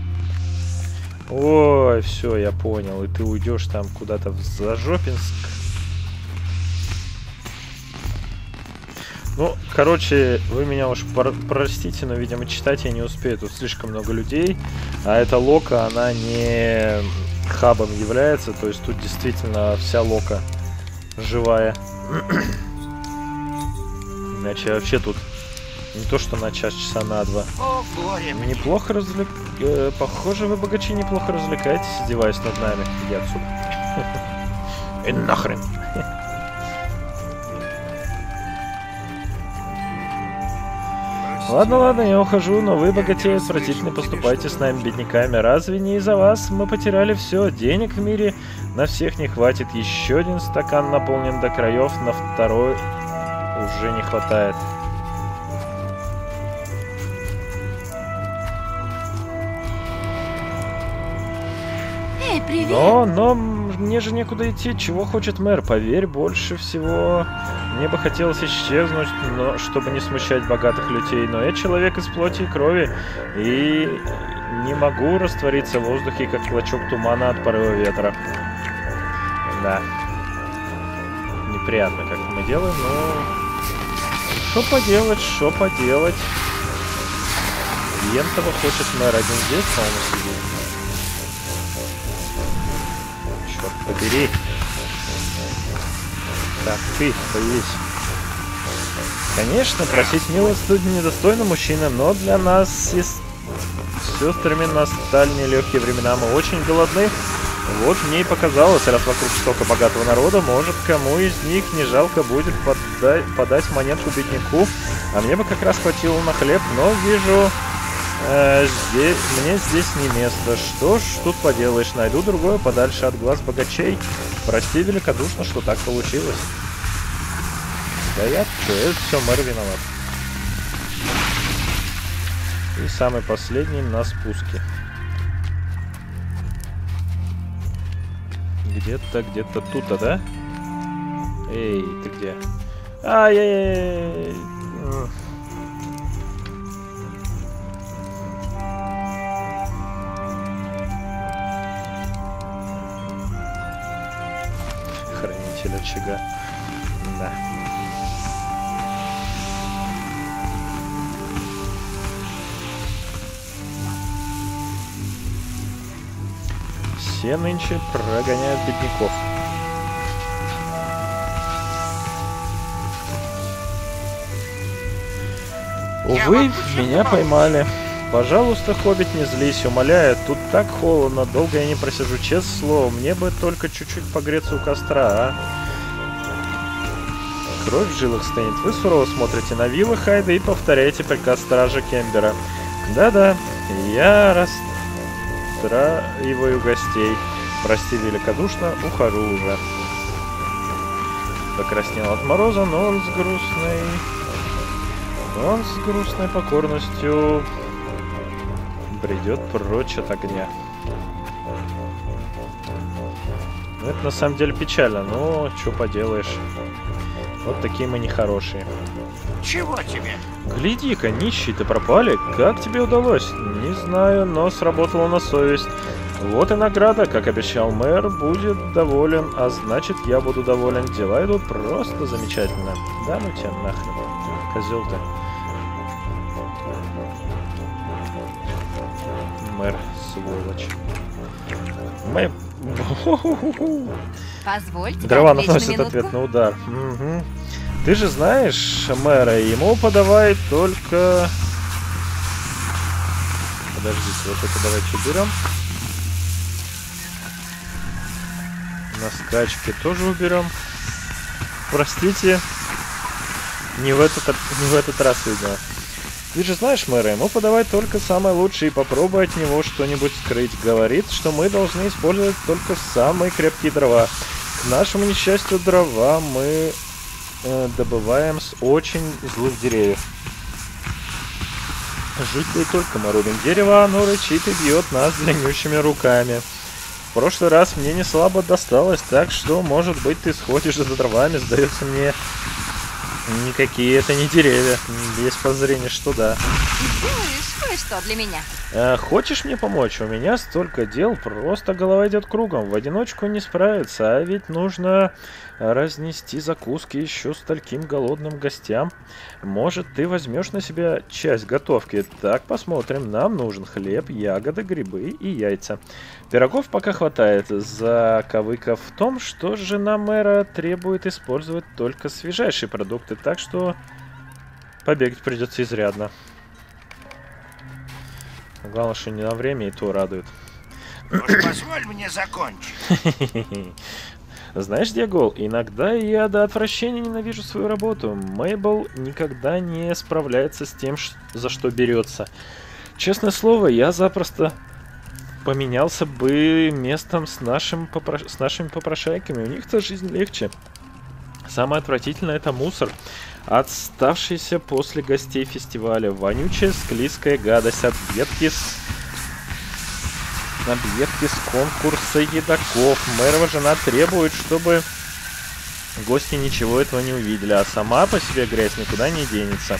Ой, все, я понял. И ты уйдешь там куда-то в Зажопинск. Ну, короче, вы меня уж простите, но, видимо, читать я не успею. Тут слишком много людей. А эта лока, она не хабом является. То есть тут действительно вся лока живая. *clears throat* Иначе вообще тут не то что на час, часа на два. О, горе мне. Неплохо развлек... э, похоже, вы, богачи, неплохо развлекаетесь, издеваясь над нами. Иди отсюда. *laughs* И нахрен. *laughs* Ладно, ладно, я ухожу, но вы, богатеи, отвратительно поступаете с нами, бедняками. Разве не из-за вас мы потеряли все? Денег в мире на всех не хватит. Еще один стакан наполнен до краев, на второй уже не хватает. Эй, привет! Но, но мне же некуда идти. Чего хочет мэр? Поверь, больше всего мне бы хотелось исчезнуть, но чтобы не смущать богатых людей. Но я человек из плоти и крови и не могу раствориться в воздухе, как клочок тумана от порыва ветра. Да. Неприятно, как мы делаем, но... Что поделать, что поделать. Ентова хочет мэр один здесь, по-моему, сидит. Черт побери. Так, ты, появись. Конечно, просить милость тут недостойно мужчины, но для нас с сестрами настали нелегкие времена. Мы очень голодны. Вот мне и показалось, раз вокруг столько богатого народа, может, кому из них не жалко будет подать, подать монетку бедняку. А мне бы как раз хватило на хлеб, но вижу, э, здесь, мне здесь не место. Что ж тут поделаешь, найду другое подальше от глаз богачей. Прости великодушно, что так получилось. Да я это все мэр виноват. И самый последний на спуске. Где-то, где-то тут-то, да? Эй, ты где? Ай-яй-яй! Очага. Да. Все нынче прогоняют бедняков. Увы, меня поймали. Пожалуйста, Хоббит, не злись, умоляю, тут так холодно, долго я не просижу, честное слово, мне бы только чуть-чуть погреться у костра, а? Кровь в жилах стоит. Вы сурово смотрите на виллы Хайда и повторяете приказ стража Кембера. Да-да, я расстраиваю гостей. Прости великодушно, ухожу уже. Покраснел от мороза, но он с грустной... Он с грустной покорностью бредет прочь от огня. Это на самом деле печально, но что поделаешь. Вот такие мы нехорошие. Чего тебе? Гляди-ка, нищие-то пропали. Как тебе удалось? Не знаю, но сработало на совесть. Вот и награда, как обещал мэр, будет доволен, а значит я буду доволен. Дела идут просто замечательно. Да ну тебя нахрен, козел ты. Мэр, сволочь. Мы... Позвольте Дрова отвлечь на наносит минутку. ответный удар. Мгм. Ты же знаешь, мэра, ему подавай только... Подождите, вот это давайте уберем. На скачке тоже уберем. Простите, не в этот, не в этот раз, видимо. Ты же знаешь, мэра, ему подавать только самое лучшее и попробуй от него что-нибудь скрыть. Говорит, что мы должны использовать только самые крепкие дрова. К нашему несчастью, дрова мы э, добываем с очень злых деревьев. Жуть бы и только мы рубим дерево, оно рычит и бьет нас длиннющими руками. В прошлый раз мне не слабо досталось, так что, может быть, ты сходишь за дровами, сдается мне. Никакие это не деревья. Есть подозрение, что да. Делаешь кое-что для меня. Э, хочешь мне помочь? У меня столько дел, просто голова идет кругом. В одиночку не справиться, а ведь нужно разнести закуски еще стольким голодным гостям. Может, ты возьмешь на себя часть готовки? Так, посмотрим. Нам нужен хлеб, ягоды, грибы и яйца. Пирогов пока хватает. Заковыка в том, что жена мэра требует использовать только свежайшие продукты, так что побегать придется изрядно. Главное, что не на время, и то радует. Уж позволь мне закончить. *laughs* Знаешь, Диагол, иногда я до отвращения ненавижу свою работу. Мейбл никогда не справляется с тем, за что берется. Честное слово, я запросто поменялся бы местом с, нашим попро- с нашими попрошайками. У них-то жизнь легче. Самое отвратительное это мусор. Отставшийся после гостей фестиваля. Вонючая склизкая гадость. Объедки с объедки с конкурса едоков. Мэрова жена требует, чтобы гости ничего этого не увидели, а сама по себе грязь никуда не денется.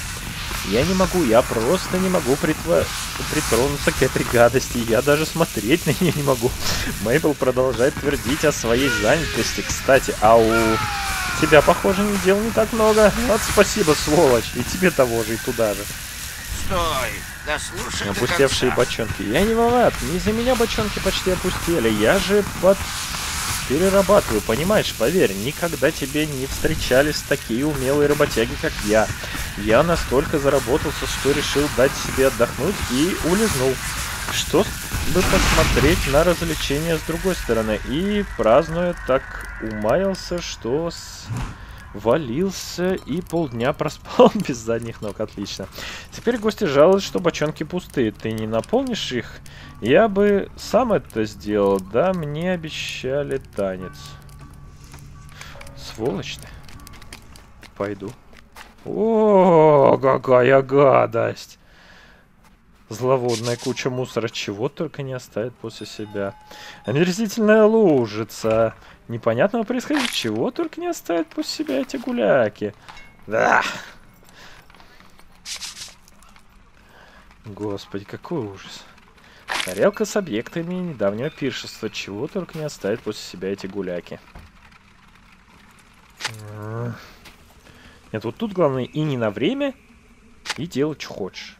Я не могу, я просто не могу притва... притронуться к этой гадости. Я даже смотреть на нее не могу. Мейбл продолжает твердить о своей занятости. Кстати, а у тебя, похоже, не дел не так много. Вот спасибо, сволочь. И тебе того же, и туда же. Стой! Дослушай до Опустевшие бочонки. Я не виноват. Не из-за меня бочонки почти опустели. Я же под... перерабатываю, понимаешь? Поверь, никогда тебе не встречались такие умелые работяги, как я. Я настолько заработался, что решил дать себе отдохнуть и улизнул. Что бы посмотреть на развлечения с другой стороны. И, празднуя, так умаялся, что с... валился и полдня проспал *laughs* без задних ног. Отлично. Теперь гости жалуются, что бочонки пустые. Ты не наполнишь их? Я бы сам это сделал. Да, мне обещали танец. Сволочь ты. Пойду. О, какая гадость! Зловодная куча мусора чего только не оставит после себя. Омерзительная лужица. Непонятного происходит, чего только не оставит после себя эти гуляки. Да. Господи, какой ужас. Тарелка с объектами недавнего пиршества. Чего только не оставит после себя эти гуляки. Нет, вот тут главное и не на время, и делать, что хочешь.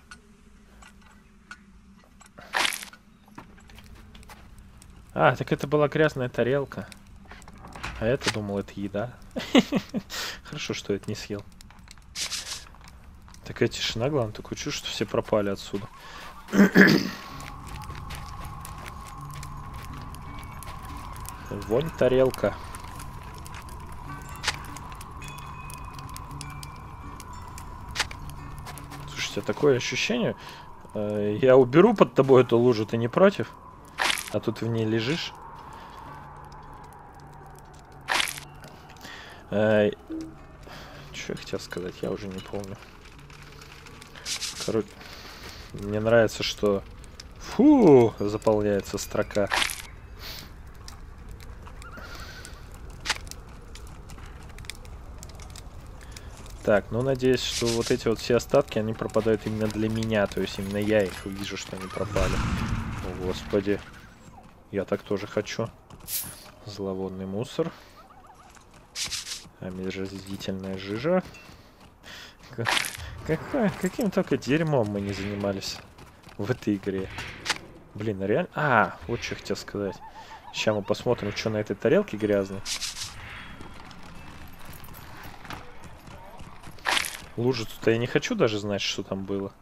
А, так это была грязная тарелка. А это думал, это еда. *laughs* Хорошо, что я это не съел. Такая тишина, главное, такое чувство, что все пропали отсюда. Вонь тарелка. Слушайте, такое ощущение. э, Я уберу под тобой эту лужу, ты не против? А тут в ней лежишь. Что я хотел сказать, я уже не помню. Короче, мне нравится, что... Фу, заполняется строка. Так, ну надеюсь, что вот эти вот все остатки, они пропадают именно для меня. То есть именно я их вижу, что они пропали. О, господи. Я так тоже хочу. Зловонный мусор. Омерзительная жижа. Ка- Какая, каким только дерьмом мы не занимались в этой игре. Блин, а реально... А, вот что хотел сказать. Сейчас мы посмотрим, что на этой тарелке грязно. Лужицу-то я не хочу даже знать, что там было.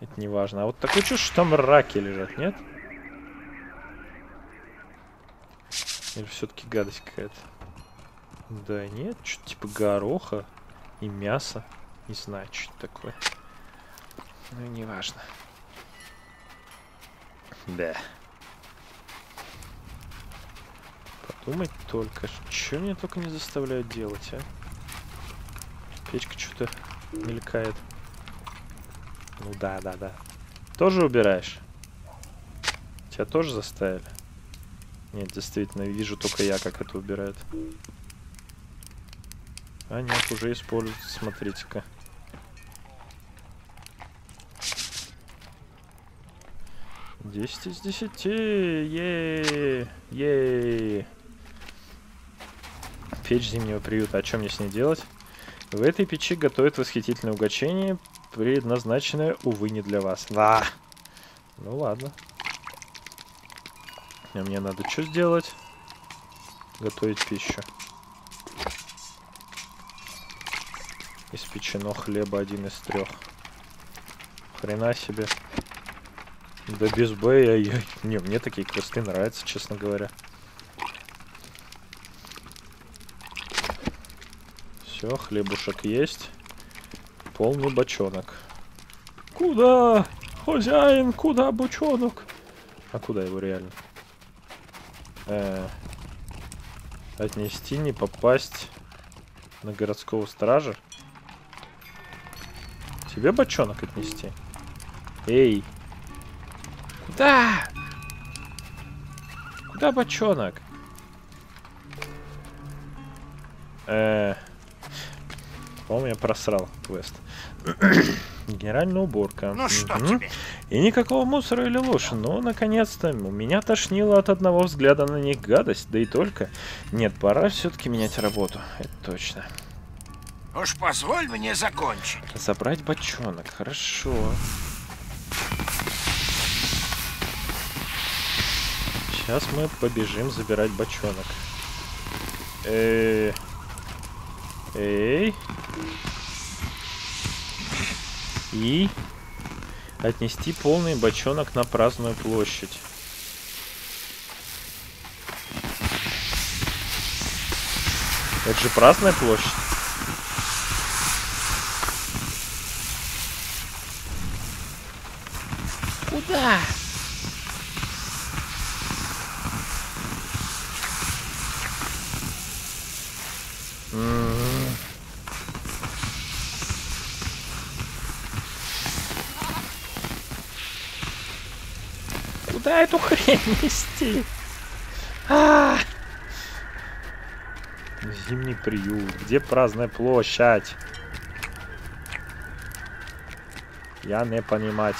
Это не важно. А вот такое чувство, что там раки лежат, нет? Или все-таки гадость какая-то? Да нет, что-то типа гороха и мясо. Не знаю, что это такое. Ну, неважно. Да. Подумать только, что меня только не заставляют делать, а? Печка что-то мелькает. Ну да, да, да. Тоже убираешь? Тебя тоже заставили? Нет, действительно, вижу только я, как это убирают. А нет, уже используют, смотрите-ка. Десять из десяти, е е Печь зимнего приюта, а что мне с ней делать? В этой печи готовят восхитительное угощение, предназначенное, увы, не для вас. Да. Ну ладно. А мне надо что сделать? Готовить пищу. Испечено хлеба один из трех. Хрена себе. Да без Б я, я... Не, мне такие квесты нравятся, честно говоря. Все, хлебушек есть. Полный бочонок. Куда? Хозяин, куда бочонок? А куда его реально? Э, отнести, не попасть на городского стража? Тебе бочонок отнести? Эй! Куда? Куда бочонок? Э, по-моему, я просрал квест. *coughs* Генеральная уборка. Ну что тебе? И никакого мусора или ложи. Ну, наконец-то, у меня тошнило от одного взгляда на них гадость, да и только. Нет, пора все-таки менять работу. Это точно. Уж позволь мне закончить. Забрать бочонок, хорошо. Сейчас мы побежим забирать бочонок. Э, Эй. И отнести полный бочонок на праздную площадь. Это же праздная площадь. Куда? М. Куда нести? А! Зимний приют. Где праздная площадь? Я не понимать.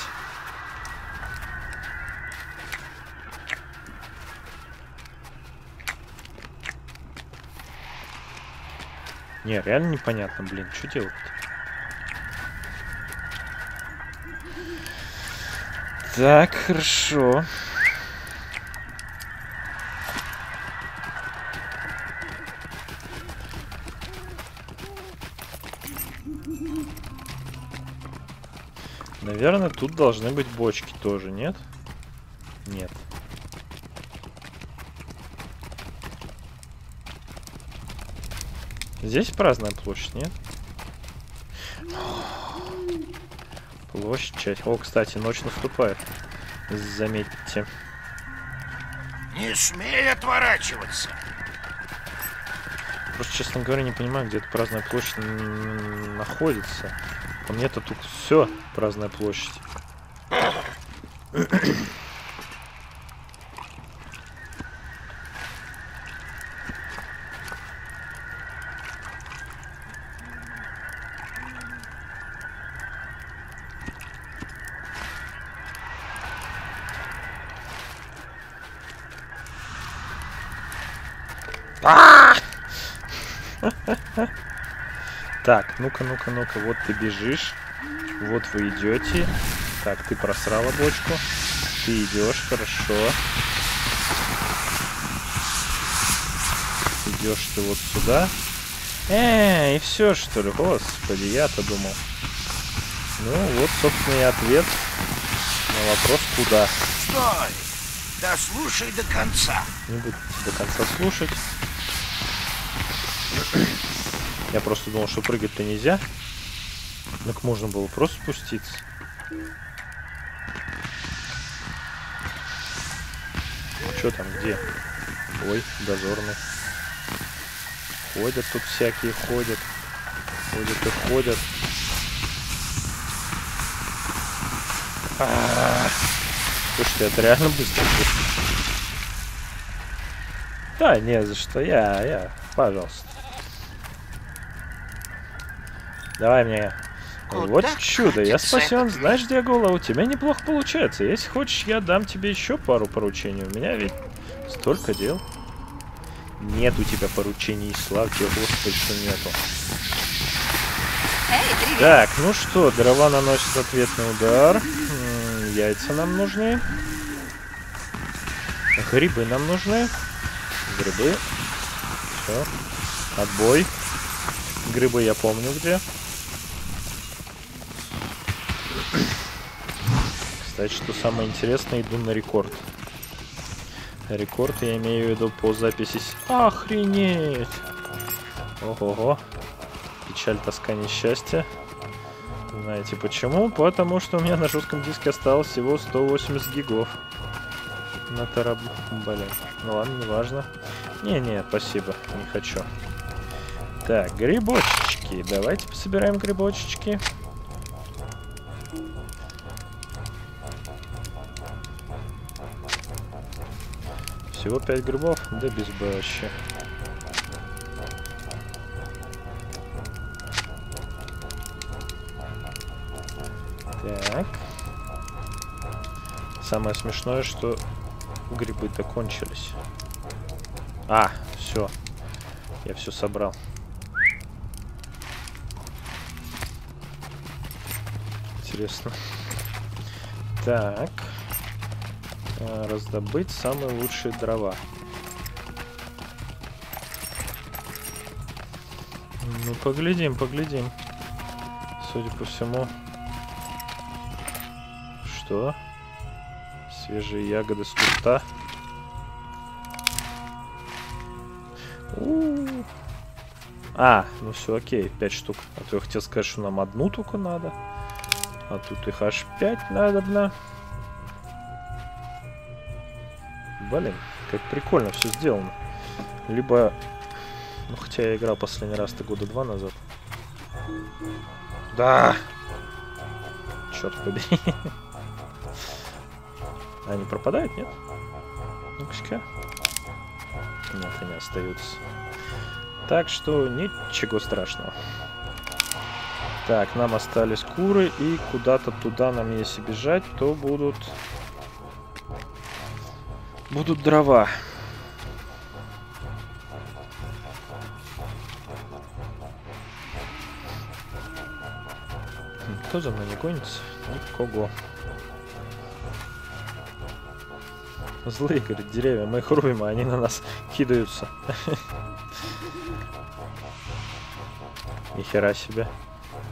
Не, реально непонятно, блин, что делать-то? Так, хорошо. Наверное, тут должны быть бочки тоже, нет? Нет. Здесь праздная площадь, нет? Площадь, часть. О, кстати, ночь наступает. Заметьте. Не смей отворачиваться. Просто, честно говоря, не понимаю, где эта праздная площадь находится. По мне то тут все праздная площадь. Так, ну-ка, ну-ка, ну-ка, вот ты бежишь, вот вы идете. Так, ты просрала бочку. Ты идешь, хорошо. Идешь ты вот сюда. Э, и все что ли? Господи, я-то думал. Ну, вот, собственно, и ответ на вопрос, куда. Стой! Дослушай до конца. Не буду до конца слушать. Я просто думал, что прыгать-то нельзя. Так можно было просто спуститься. Что там, где? Ой, дозорный. Ходят тут всякие, ходят. Ходят и ходят. А-а-а. Слушайте, это реально быстро. Да, не за что. Я, я, пожалуйста. Давай мне. Куда вот чудо, я спасен. Знаешь, Диагола, у тебя неплохо получается. Если хочешь, я дам тебе еще пару поручений. У меня ведь столько дел. Нет у тебя поручений, слава тебе, Господи, что нету. Эй. Так, ну что, дрова наносит ответный удар. М, Яйца нам нужны. Грибы нам нужны. Грибы. Все. Отбой. Грибы я помню где. Кстати, что самое интересное, иду на рекорд. Рекорд я имею в виду по записи. Охренеть! Ого-го. Печаль, тоска, несчастье. Знаете почему? Потому что у меня на жестком диске осталось всего 180 гигов. На тераб... Блин. Ну ладно, неважно. Не-не, спасибо, не хочу. Так, грибочечки. Давайте пособираем грибочечки. Всего 5 грибов, да без бащи. Так. Самое смешное, что грибы-то кончились. А, все. Я все собрал. Интересно. Так. А, Раздобыть самые лучшие дрова. Ну, поглядим, поглядим. Судя по всему... Что? Свежие ягоды с куста. У-у-у. А, ну все, окей, 5 штук. А то я хотел сказать, что нам одну только надо. А тут их аж 5 надо, Блин, как прикольно все сделано. Либо... Ну, хотя я играл последний раз-то года два назад. Да! Черт побери. *laughs* Они пропадают, нет? Ну-ка. Нет, они остаются. Так что ничего страшного. Так, нам остались куры, и куда-то туда нам, если бежать, то будут... Будут дрова. Кто за мной не гонится? Никого. Злые, говорит, деревья. Мы их рубим, а они на нас кидаются. *laughs* Нихера себе.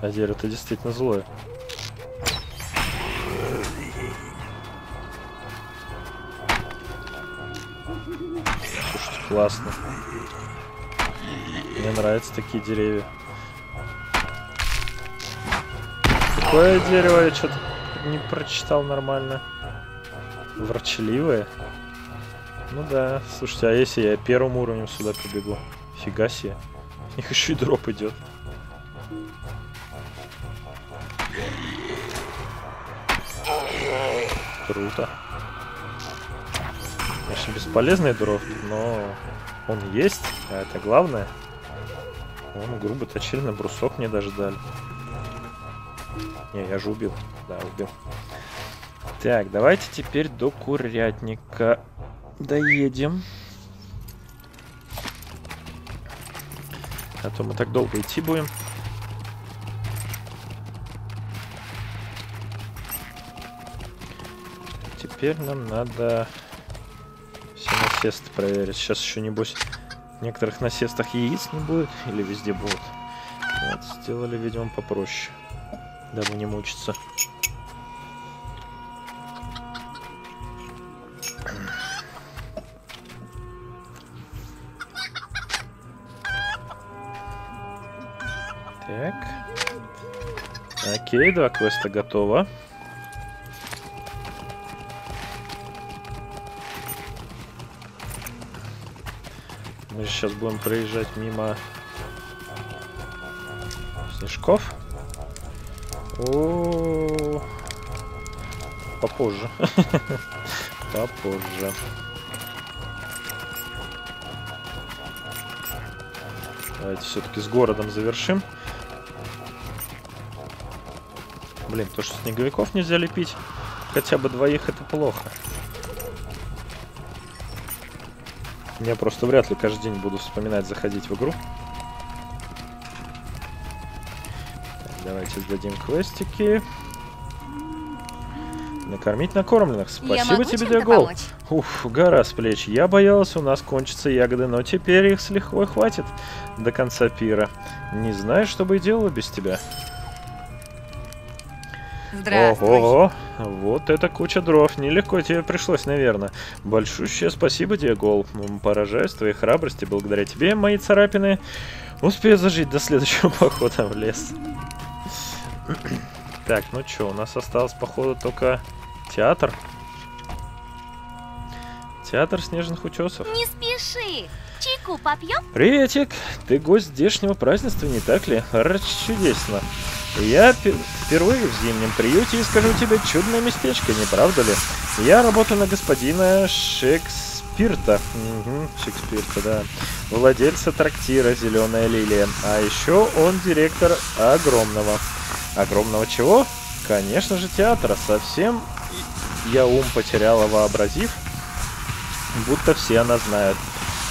А дерево-то действительно злое. Классно. Мне нравятся такие деревья. Какое дерево? Я что-то не прочитал нормально. Ворчливое. Ну да, слушайте, а если я первым уровнем сюда побегу? Фига себе. У них еще и дроп идет. Круто. Конечно, бесполезный дроп, но он есть, а это главное. Он грубо точильный брусок мне даже дали. Не, я же убил. Да, убил. Так, давайте теперь до курятника доедем. А то мы так долго идти будем. Теперь нам надо все насесты проверить. Сейчас еще, небось, в некоторых насестах яиц не будет. Или везде будут. Вот, сделали, видимо, попроще. Дабы не мучиться. Так. Окей, два квеста готово. Сейчас будем проезжать мимо снежков. О, попозже. *laughs* Попозже. Давайте все-таки с городом завершим. Блин, то, что снеговиков нельзя лепить, хотя бы двоих, это плохо. Я просто вряд ли каждый день буду вспоминать заходить в игру. Так, давайте сдадим квестики. Накормить накормленных. Спасибо тебе, Диагол. Уф, гора с плеч. Я боялась, у нас кончатся ягоды, но теперь их с лихвой хватит до конца пира. Не знаю, что бы делала без тебя. Здравствуй. Ого, вот это куча дров. Нелегко тебе пришлось, наверное. Большущее спасибо, Диагол. М, Поражаюсь твоей храбрости. Благодаря тебе мои царапины успею зажить до следующего *laughs* похода в лес. *clears throat* Так, ну чё, у нас осталось, походу, только театр. Театр снежных утесов. Не спеши. Чайку попьем? Приветик! Ты гость здешнего празднества, не так ли? Р чудесно. Я пе- впервые в зимнем приюте и скажу тебе чудное местечко, не правда ли? Я работаю на господина Шекспирта. Мгм, Шекспирта, да. Владельца трактира «Зеленая лилия». А еще он директор огромного. Огромного чего? Конечно же, театра. Совсем я ум потеряла, вообразив, будто все она знает.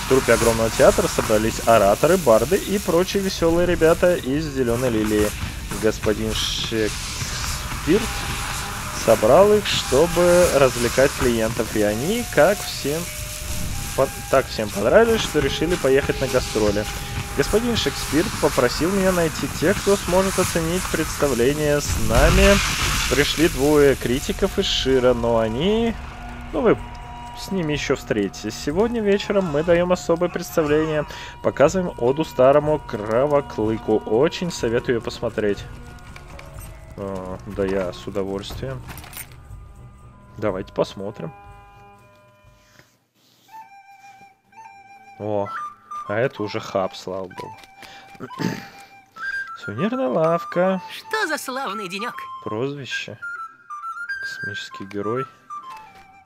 В трупе огромного театра собрались ораторы, барды и прочие веселые ребята из Зеленой Лилии. Господин Шекспирт собрал их, чтобы развлекать клиентов, и они, как всем, по- так всем понравились, что решили поехать на гастроли. Господин Шекспир попросил меня найти тех, кто сможет оценить представление с нами. Пришли двое критиков из Шира, но они... Ну, вы с ними еще встретитесь. Сегодня вечером мы даем особое представление. Показываем оду старому кровоклыку. Очень советую ее посмотреть. А, да я с удовольствием. Давайте посмотрим. О, а это уже хаб, слава богу. Сувенирная лавка. Что за славный денек? Прозвище. Космический герой.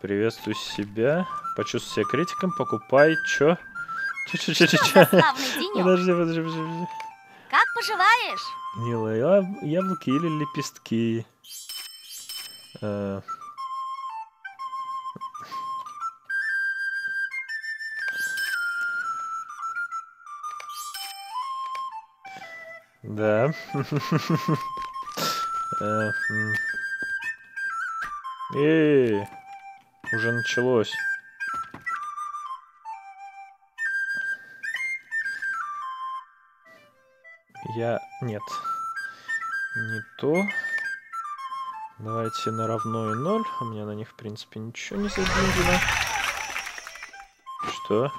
Приветствую себя. Почувствуй себя критиком. Покупай. Чё? Что за Чё-чё-чё-чё? славный денек? Подожди, подожди, подожди. Как поживаешь? Милые яб- яблоки или лепестки? Э, Да. *laughs* Э. Эй, уже началось. Я... Нет. Не то. Давайте на равно и ноль. У меня на них, в принципе, ничего не задвинено. Что?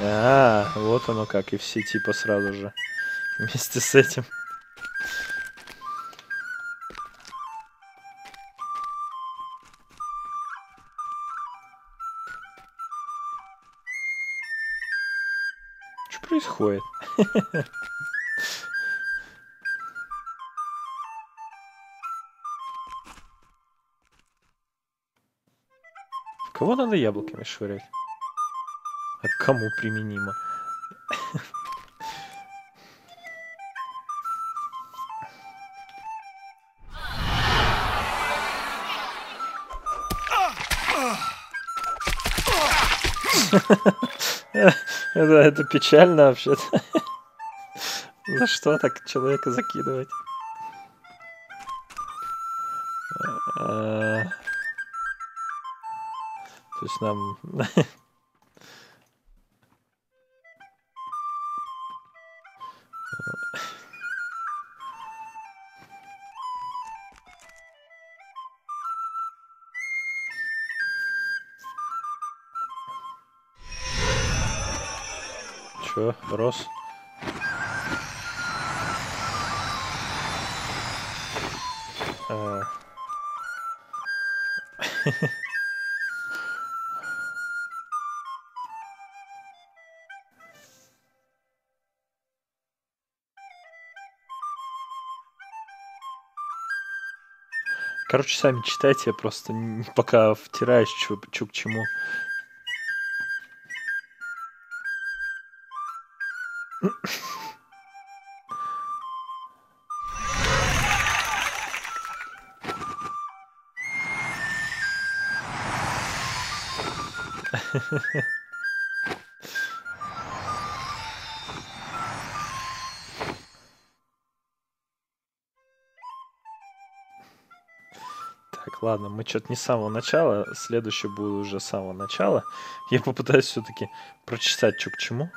А, вот оно как, и все типа сразу же. Вместе с этим. В кого надо яблоками швырять? А кому применимо? *laughs* Это, это печально вообще-то. За что так человека закидывать? А, То есть нам... Короче, сами читайте, я просто пока втираюсь, чё, чё к чему. Так, ладно, мы что-то не с самого начала, следующее будет уже с самого начала. Я попытаюсь все-таки прочитать, что к чему.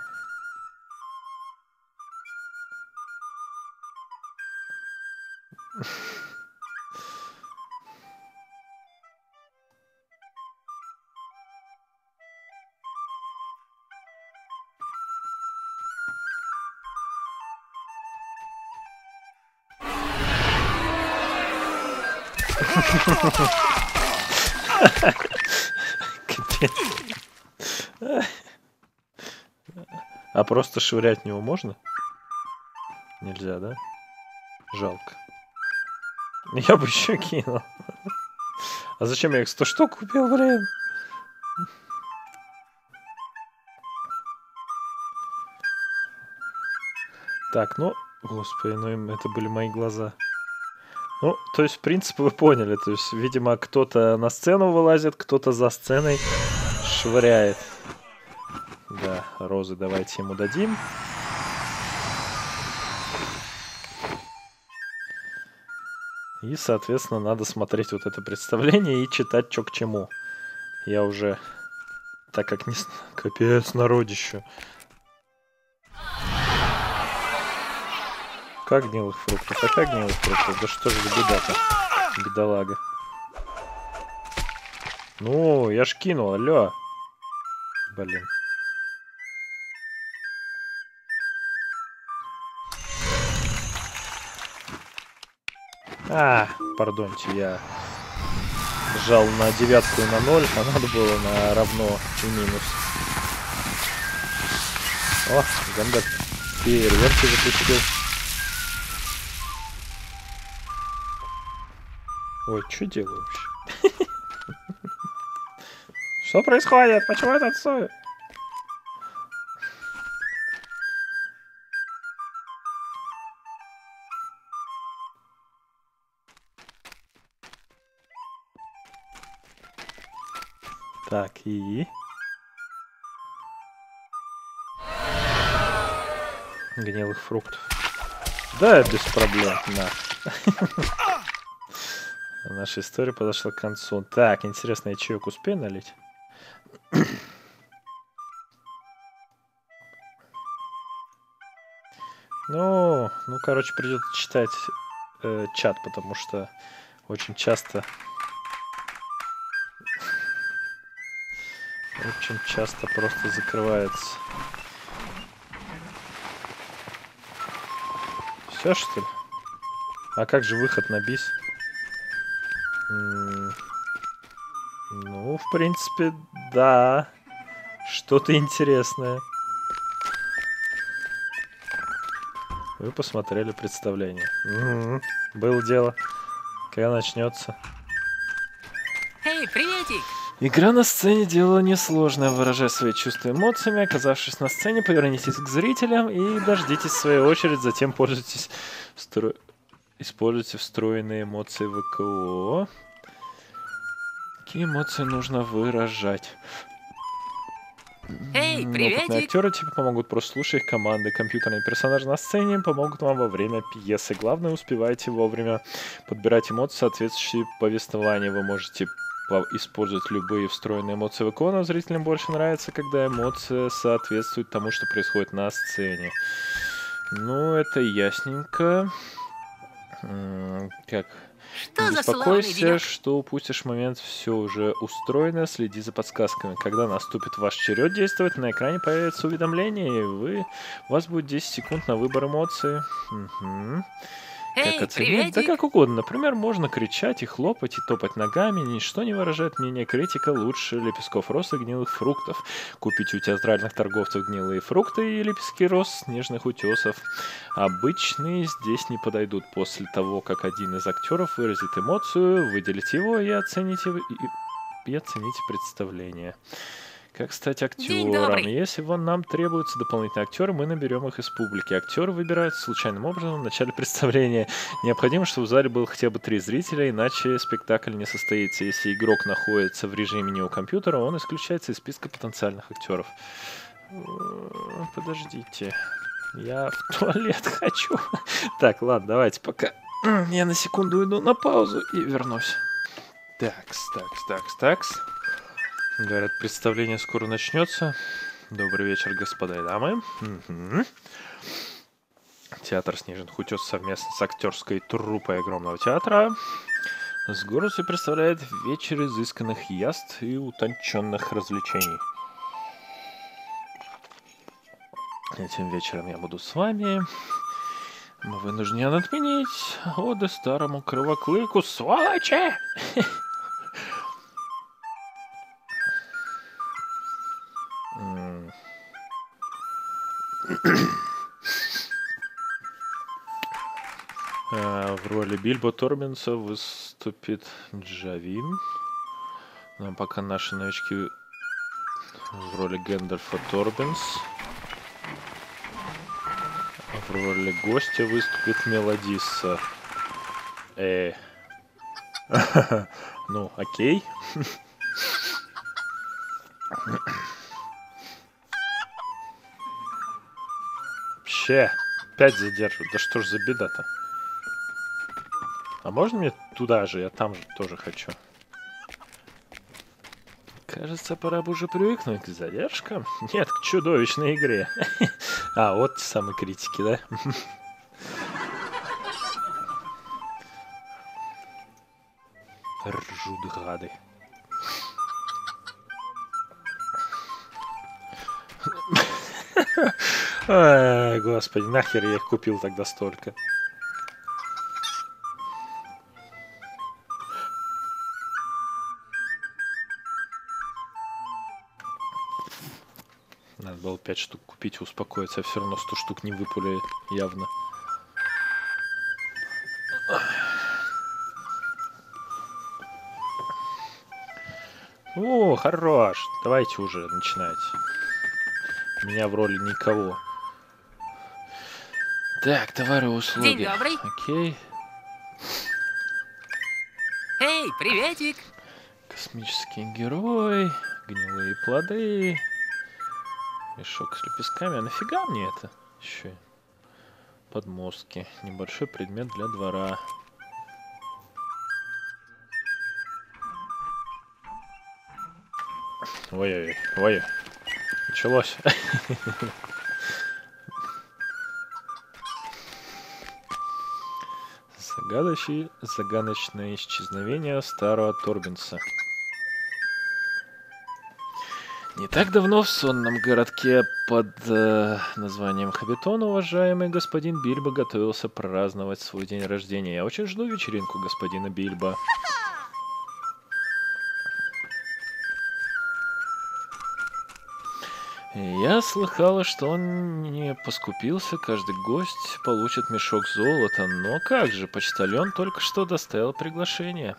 Швырять в него можно? Нельзя, да? Жалко. *laughs* Я бы еще кинул. А зачем я их 100 штук купил, блин? Так, ну, господи, ну им это были мои глаза. Ну, то есть, в принципе, вы поняли. То есть, видимо, кто-то на сцену вылазит, кто-то за сценой швыряет. Да, розы давайте ему дадим. И, соответственно, надо смотреть вот это представление и читать, что к чему. Я уже, так как не... Капец, народище. Как гнилых фруктов? А как гнилых фруктов? Да что же беда-то? Бедолага. Ну, я ж кинул, алло. Блин. А, пардоньте, я жал на девятку и на ноль, а надо было на равно и минус. О, Гандальф фейерверки запустил. Ой, что делаю вообще? *laughs* Что происходит? Почему я танцую? Так, и... Гнилых фруктов. Да, без проблем, на. *laughs* Наша история подошла к концу. Так, интересно, я чаек успею налить? ну, ну, короче, придется читать э, чат, потому что очень часто очень часто просто закрывается. Все что ли? А как же выход на бис? ну, в принципе, да. Что-то интересное. Вы посмотрели представление. Угу. Было дело. Когда начнется? Эй, приветик! Игра на сцене дело несложное, выражая свои чувства эмоциями. Оказавшись на сцене, повернитесь к зрителям и дождитесь своей очередь, затем пользуйтесь встро... используйте встроенные эмоции ВКО. Какие эмоции нужно выражать? Эй, Опытные приветик! актеры тебе помогут просто слушать их команды. Компьютерные персонажи на сцене помогут вам во время пьесы. Главное, успевайте вовремя подбирать эмоции, соответствующие повествованию. Вы можете использовать любые встроенные эмоции в икону. Зрителям больше нравится, когда эмоция соответствует тому, что происходит на сцене. Ну, это ясненько. Как? Что Не беспокойся, что упустишь момент, все уже устроено, следи за подсказками. Когда наступит ваш черед действовать, на экране появится уведомление, и вы, у вас будет 10 секунд на выбор эмоций. Мгм. Эй, как оценить? Да приветик! как угодно. Например, можно кричать и хлопать, и топать ногами. Ничто не выражает мнение критика лучше лепестков роз и гнилых фруктов. Купите у театральных торговцев гнилые фрукты и лепестки роз с нежных утесов. Обычные здесь не подойдут после того, как один из актеров выразит эмоцию, выделите его и оцените, и, и оцените представление. Как стать актером? Если вон нам требуются дополнительные актеры, мы наберем их из публики. Актеры выбираются случайным образом в начале представления. Необходимо, чтобы в зале было хотя бы три зрителя, иначе спектакль не состоится. Если игрок находится в режиме не у компьютера, он исключается из списка потенциальных актеров. Подождите. Я в *laughs* туалет хочу. Так, ладно, давайте пока. *clears throat* Я на секунду уйду на паузу и вернусь. Такс, такс, такс, такс. Говорят, представление скоро начнется. Добрый вечер, господа и дамы. Мгм. Театр Снежных утес совместно с актерской труппой огромного театра с гордостью представляет вечер изысканных яств и утонченных развлечений. Этим вечером я буду с вами. Мы вынуждены отменить оды старому кровоклыку, сволочи! *laughs* В роли Бильбо Торбинса выступит Джавин. Ну, а пока наши новички в роли Гэндальфа Торбинс. В роли гостя выступит Мелодиса Э. *laughs* Ну, окей. *laughs* Вообще, опять задерживают. Да что ж за беда-то? А можно мне туда же? Я там же тоже хочу. Кажется, пора бы уже привыкнуть к задержкам. Нет, к чудовищной игре. *laughs* А, вот самые критики, да? *laughs* Ржут гады. Господи, нахер я их купил тогда столько. Надо было 5 штук купить и успокоиться, а все равно 100 штук не выпали явно. О, хорош. Давайте уже начинать. Меня в роли никого. Так, товары и услуги. День добрый. Окей. Эй, приветик! Космический герой. Гнилые плоды. Мешок с лепестками. А нафига мне это? Еще подмостки. Небольшой предмет для двора. Ой-ой-ой. Ой. Началось. *laughs* Загадочи... Загадочное исчезновение старого Торбинса. Не так давно в сонном городке под э, названием Хабитон уважаемый господин Бильбо готовился праздновать свой день рождения. Я очень жду вечеринку господина Бильбо. Я слыхала, что он не поскупился, каждый гость получит мешок золота. Но как же, почтальон только что доставил приглашение.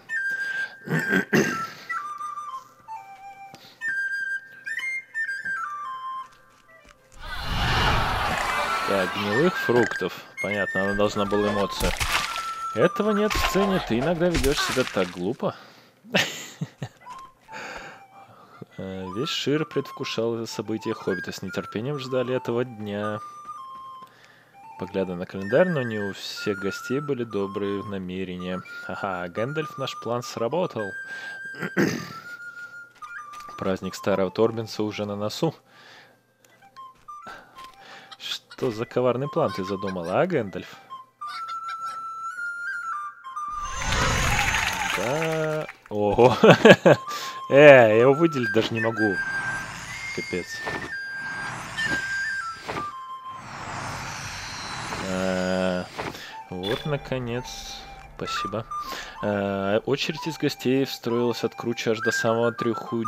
Так, гнилых фруктов. Понятно, она должна была эмоция. Этого нет в сцене, ты иногда ведешь себя так глупо. *laughs* Э, Весь Шир предвкушал это событие Хоббита. С нетерпением ждали этого дня. Поглядывая на календарь, но не у всех гостей были добрые намерения. Ага, Гэндальф, наш план сработал. *clears throat* Праздник старого Торбинса уже на носу. Что за коварный план ты задумал, а, Гэндальф? Да... Ого. *laughs* Э, я его выделить даже не могу. Капец. Э, Вот, наконец. Спасибо. Э, Очередь из гостей встроилась от круче аж до самого треху...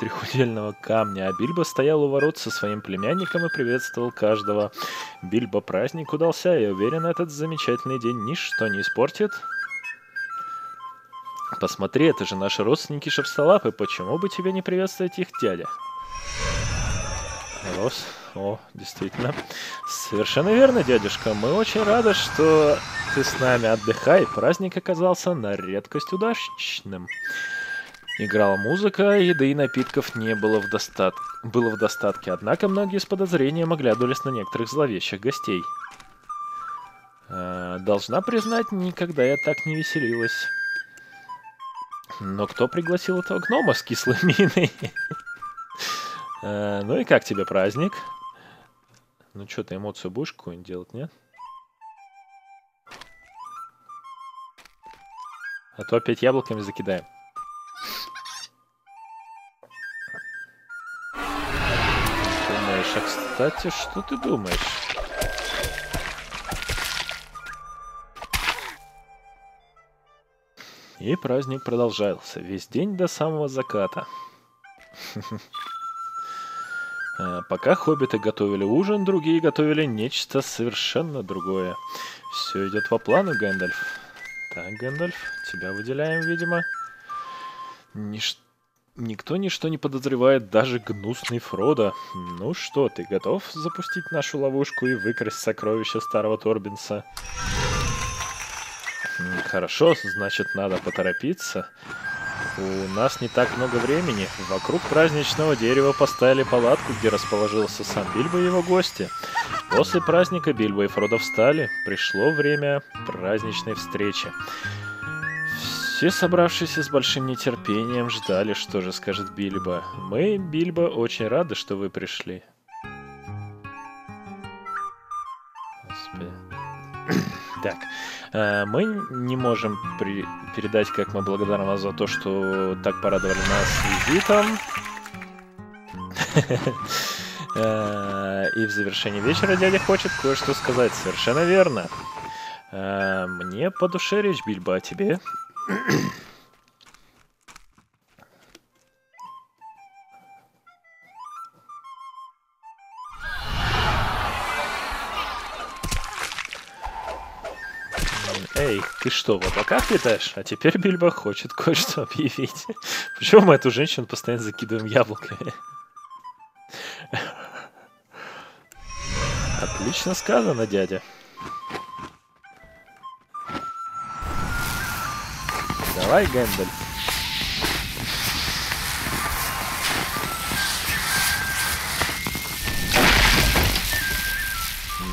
трехудельного камня, а Бильбо стоял у ворот со своим племянником и приветствовал каждого. Бильбо праздник удался, и уверен, этот замечательный день ничто не испортит. Посмотри, это же наши родственники шерстолапы, почему бы тебе не приветствовать их дядя? Рос, о, действительно. Совершенно верно, дядюшка. Мы очень рады, что ты с нами отдыхай. Праздник оказался на редкость удачным. Играла музыка, еды и напитков не было в, достат... было в достатке, однако многие с подозрением оглядывались на некоторых зловещих гостей. Э, Должна признать, никогда я так не веселилась. Но кто пригласил этого гнома с кислой *laughs* миной? Э, Ну и как тебе праздник? Ну что, ты эмоцию будешь какую-нибудь делать, нет? А то опять яблоками закидаем. Думаешь, а кстати, что ты думаешь? И праздник продолжался весь день до самого заката. Э, *laughs* Пока хоббиты готовили ужин, другие готовили нечто совершенно другое. Все идет по плану, Гэндальф. Так, Гэндальф, тебя выделяем, видимо. Ниш... Никто ничто не подозревает, даже гнусный Фродо. Ну что, ты готов запустить нашу ловушку и выкрасть сокровища старого Торбинса? Хорошо, значит, надо поторопиться. У нас не так много времени. Вокруг праздничного дерева поставили палатку, где расположился сам Бильбо и его гости. После праздника Бильбо и Фродо встали. Пришло время праздничной встречи. Все собравшиеся с большим нетерпением ждали, что же скажет Бильбо. Мы, Бильбо, очень рады, что вы пришли. Так, мы не можем при- передать, как мы благодарны вас за то, что так порадовали нас визитом. *laughs* Э, И в завершении вечера дядя хочет кое-что сказать. Совершенно верно. Э, Мне по душе речь, Бильбо, а тебе? Эй, ты что, в облаках летаешь? А теперь Бильбо хочет кое-что объявить. Почему мы эту женщину постоянно закидываем яблоками? Отлично сказано, дядя. Давай, Гэндальф.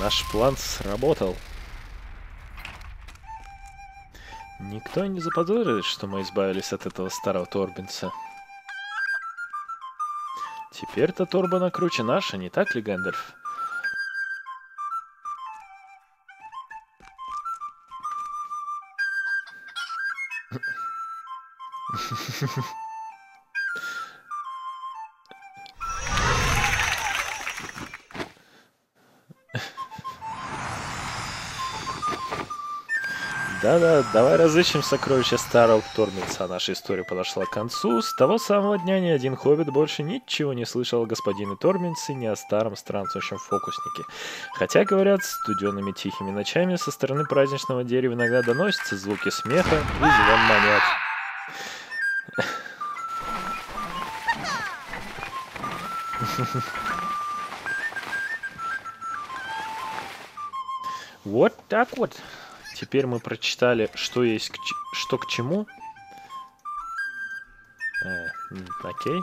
Наш план сработал. Никто не заподозрит, что мы избавились от этого старого Торбинса. Теперь-то Торбана круче наша, не так ли, Гэндальф? *laughs* Да-да, давай разыщем сокровища старого Торбинса. Наша история подошла к концу. С того самого дня ни один хоббит больше ничего не слышал о господине Торбинсе, ни о старом странствующем фокуснике. Хотя, говорят, студенными тихими ночами со стороны праздничного дерева иногда доносятся звуки смеха и звон монет. *laughs* Вот так вот. Теперь мы прочитали, что есть, к что к чему. Э, окей.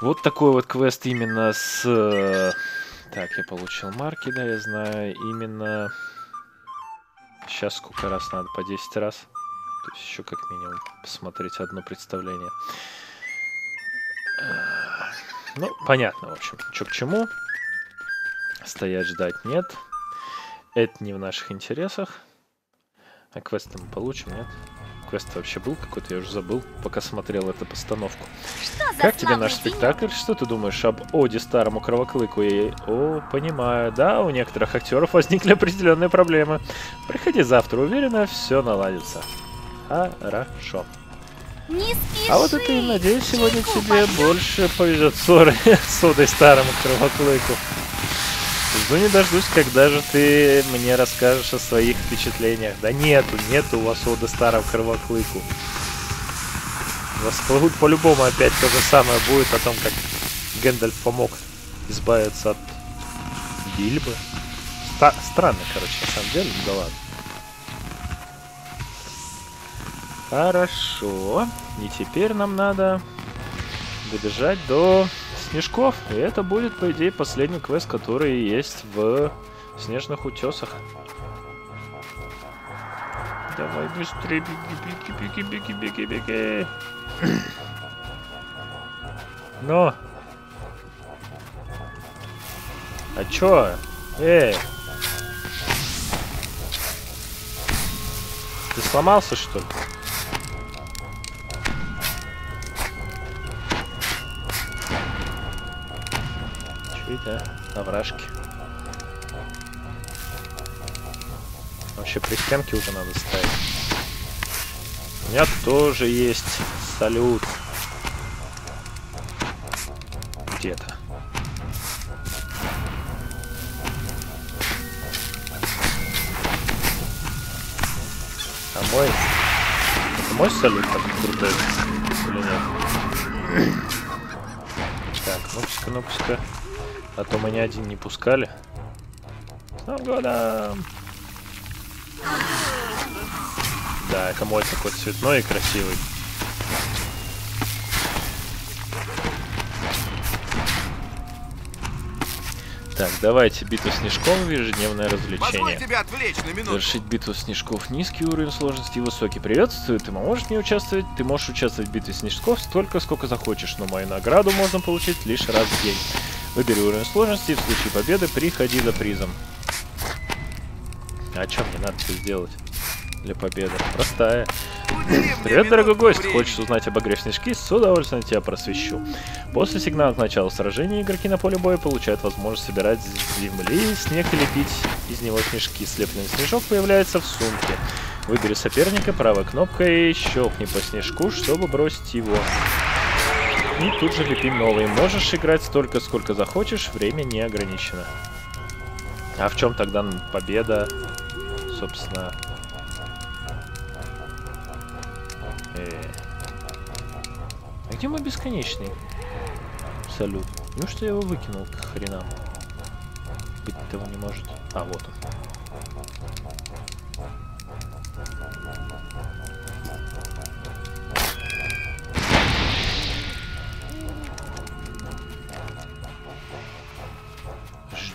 Вот такой вот квест именно с... Так, я получил марки, да, я знаю. Именно... Сейчас сколько раз надо? По 10 раз? То есть еще как минимум посмотреть одно представление. Э, Ну, понятно, в общем, что к чему. Стоять ждать нет. Это не в наших интересах. А квест мы получим, нет? Квест вообще был какой-то, я уже забыл, пока смотрел эту постановку. Что Как тебе наш спектакль? Что ты думаешь об Оде старому кровоклыку? И... О, понимаю, да, у некоторых актеров возникли определенные проблемы. Приходи завтра, уверена, все наладится. Хорошо. Не спеши. А вот это и надеюсь, сегодня Чайку тебе попьём? больше повезет ссоры *laughs* с Одой старому кровоклыку. Жду не дождусь, когда же ты мне расскажешь о своих впечатлениях. Да нету, нету у вас Оды старого кровоклыку. Восплывут по-любому опять то же самое будет о том, как Гэндальф помог избавиться от Бильбы. Ста- странно, короче, на самом деле, да ладно. Хорошо. И теперь нам надо добежать до снежков. И это будет, по идее, последний квест, который есть в снежных утесах. Давай быстрее, беги, беги, беги, беги, беги, беги. *clears throat* Но. А чё? Эй! Ты сломался, что ли? Это? а? Овражки. Вообще при стенке уже надо ставить. У меня тоже есть салют. Где-то. А мой... Это мой салют так крутой? Или нет? Так, ну-ка, ну-ка. А то мы ни один не пускали. С Новым годом! Да, комод такой цветной и красивый. Так, давайте битва снежком в ежедневное развлечение. тебя отвлечь на минуту. Завершить битву снежков. Низкий уровень сложности и высокий. Приветствую, ты можешь не участвовать? Ты можешь участвовать в битве снежков столько, сколько захочешь, но мою награду можно получить лишь раз в день. Выбери уровень сложности в случае победы приходи за призом. А что мне надо сделать для победы? Простая. Привет, дорогой гость! Хочешь узнать об игре в снежки? С удовольствием тебя просвещу. После сигнала к началу сражения игроки на поле боя получают возможность собирать с земли снег и лепить из него снежки. Слепленный снежок появляется в сумке. Выбери соперника правой кнопкой и щелкни по снежку, чтобы бросить его. И тут же лепи новый. Можешь играть столько, сколько захочешь, время не ограничено. А в чем тогда победа? Собственно, Э. А где мой бесконечный? Салют. Неужто я его выкинул к хренам? Быть того не может. А, вот он.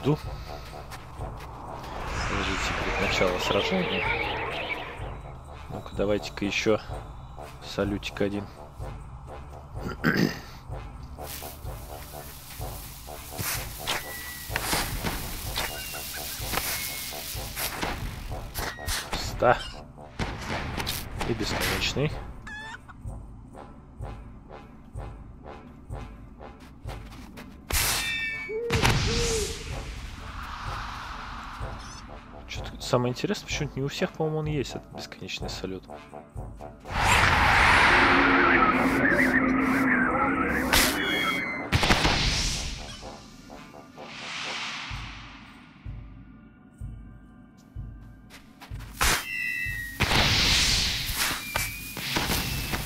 Жду. Подождите, перед началом сражения. Ну-ка, давайте-ка еще салютик один. Ста. И бесконечный. Самое интересное, почему-то не у всех, по-моему, он есть, этот бесконечный салют.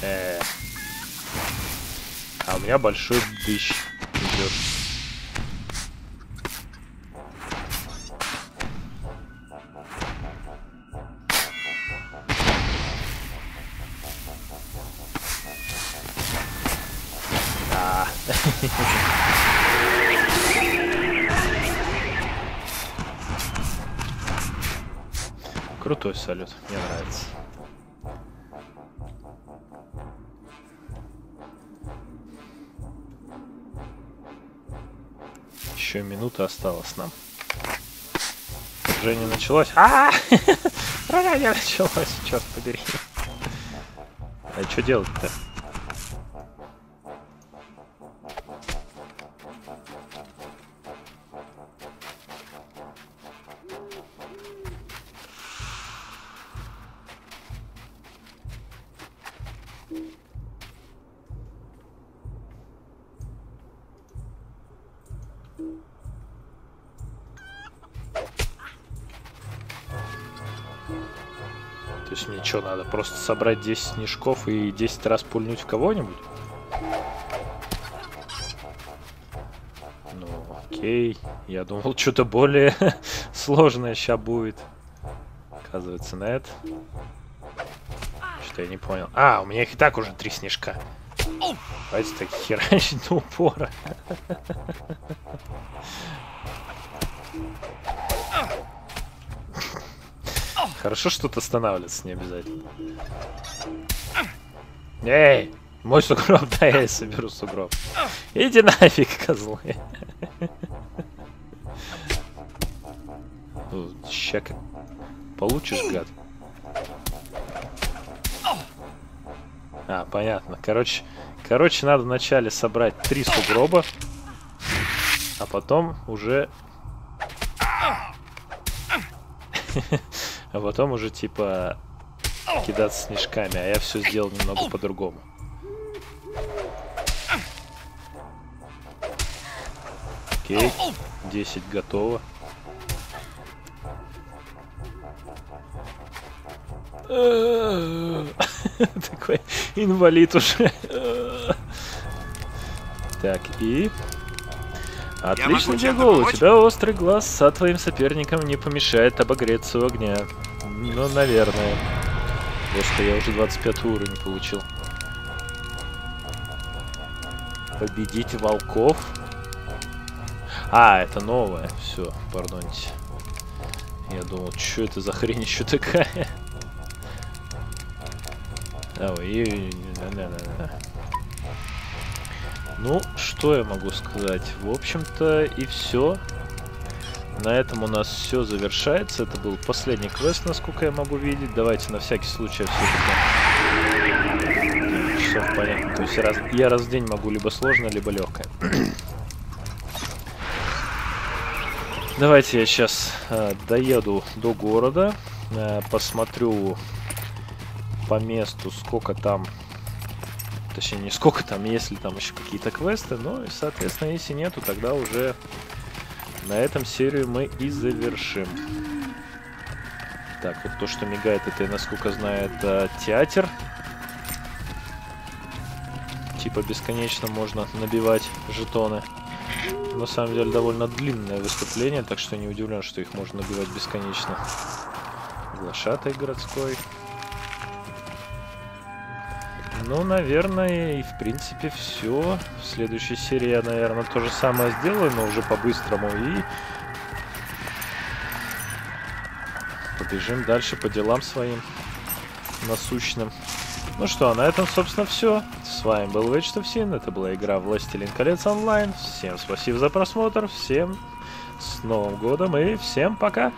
Э. А у меня большой дыщ идет. Началось. А! Сражение началось, черт побери. А что делать-то? Что надо? Просто собрать 10 снежков и 10 раз пульнуть в кого-нибудь? Ну, окей. Я думал, что-то более *laughs* сложное сейчас будет. Оказывается, нет. Что-то я не понял. А, у меня их и так уже три снежка. Давайте так херачить до упора. *laughs* Хорошо, что тут останавливаться не обязательно. Эй! Мой сугроб, *laughs* да я соберу сугроб. Иди нафиг, козлы. Ну, Ща как получишь, гад. А, понятно. Короче, короче, надо вначале собрать три сугроба, а потом уже... *laughs* *laughs* А потом уже, типа, кидаться снежками. А я все сделал немного по-другому. Окей. 10 готово. *laughs* Такой инвалид уже. Так, и... Чем-то Диагол, у тебя острый глаз, а твоим соперникам не помешает обогреться у огня. Ну, наверное. Господи, я уже 25 уровень получил. Победить волков. А, это новое. Все, пардоньте. Я думал, что это за хрень еще такая? Ой, и-. Ну, что я могу сказать? В общем-то, и все. На этом у нас все завершается. Это был последний квест, насколько я могу видеть. Давайте на всякий случай все-таки... Часов понятно. То есть раз... я раз в день могу либо сложно, либо легкое. *clears throat* Давайте я сейчас доеду до города, э, посмотрю по месту, сколько там, точнее не сколько там, есть ли там еще какие-то квесты, ну и соответственно, если нету, тогда уже на этом серию мы и завершим. Так, вот то, что мигает, это, насколько знаю, это театр. Типа бесконечно можно набивать жетоны. На самом деле довольно длинное выступление, так что не удивлен, что их можно набивать бесконечно. Глашатай городской. Ну, наверное, и в принципе все. В следующей серии я, наверное, то же самое сделаю, но уже по-быстрому. И побежим дальше по делам своим насущным. Ну что, на этом, собственно, все. С вами был Вечтовсин. Это была игра Властелин колец онлайн. Всем спасибо за просмотр. Всем с Новым годом и всем пока.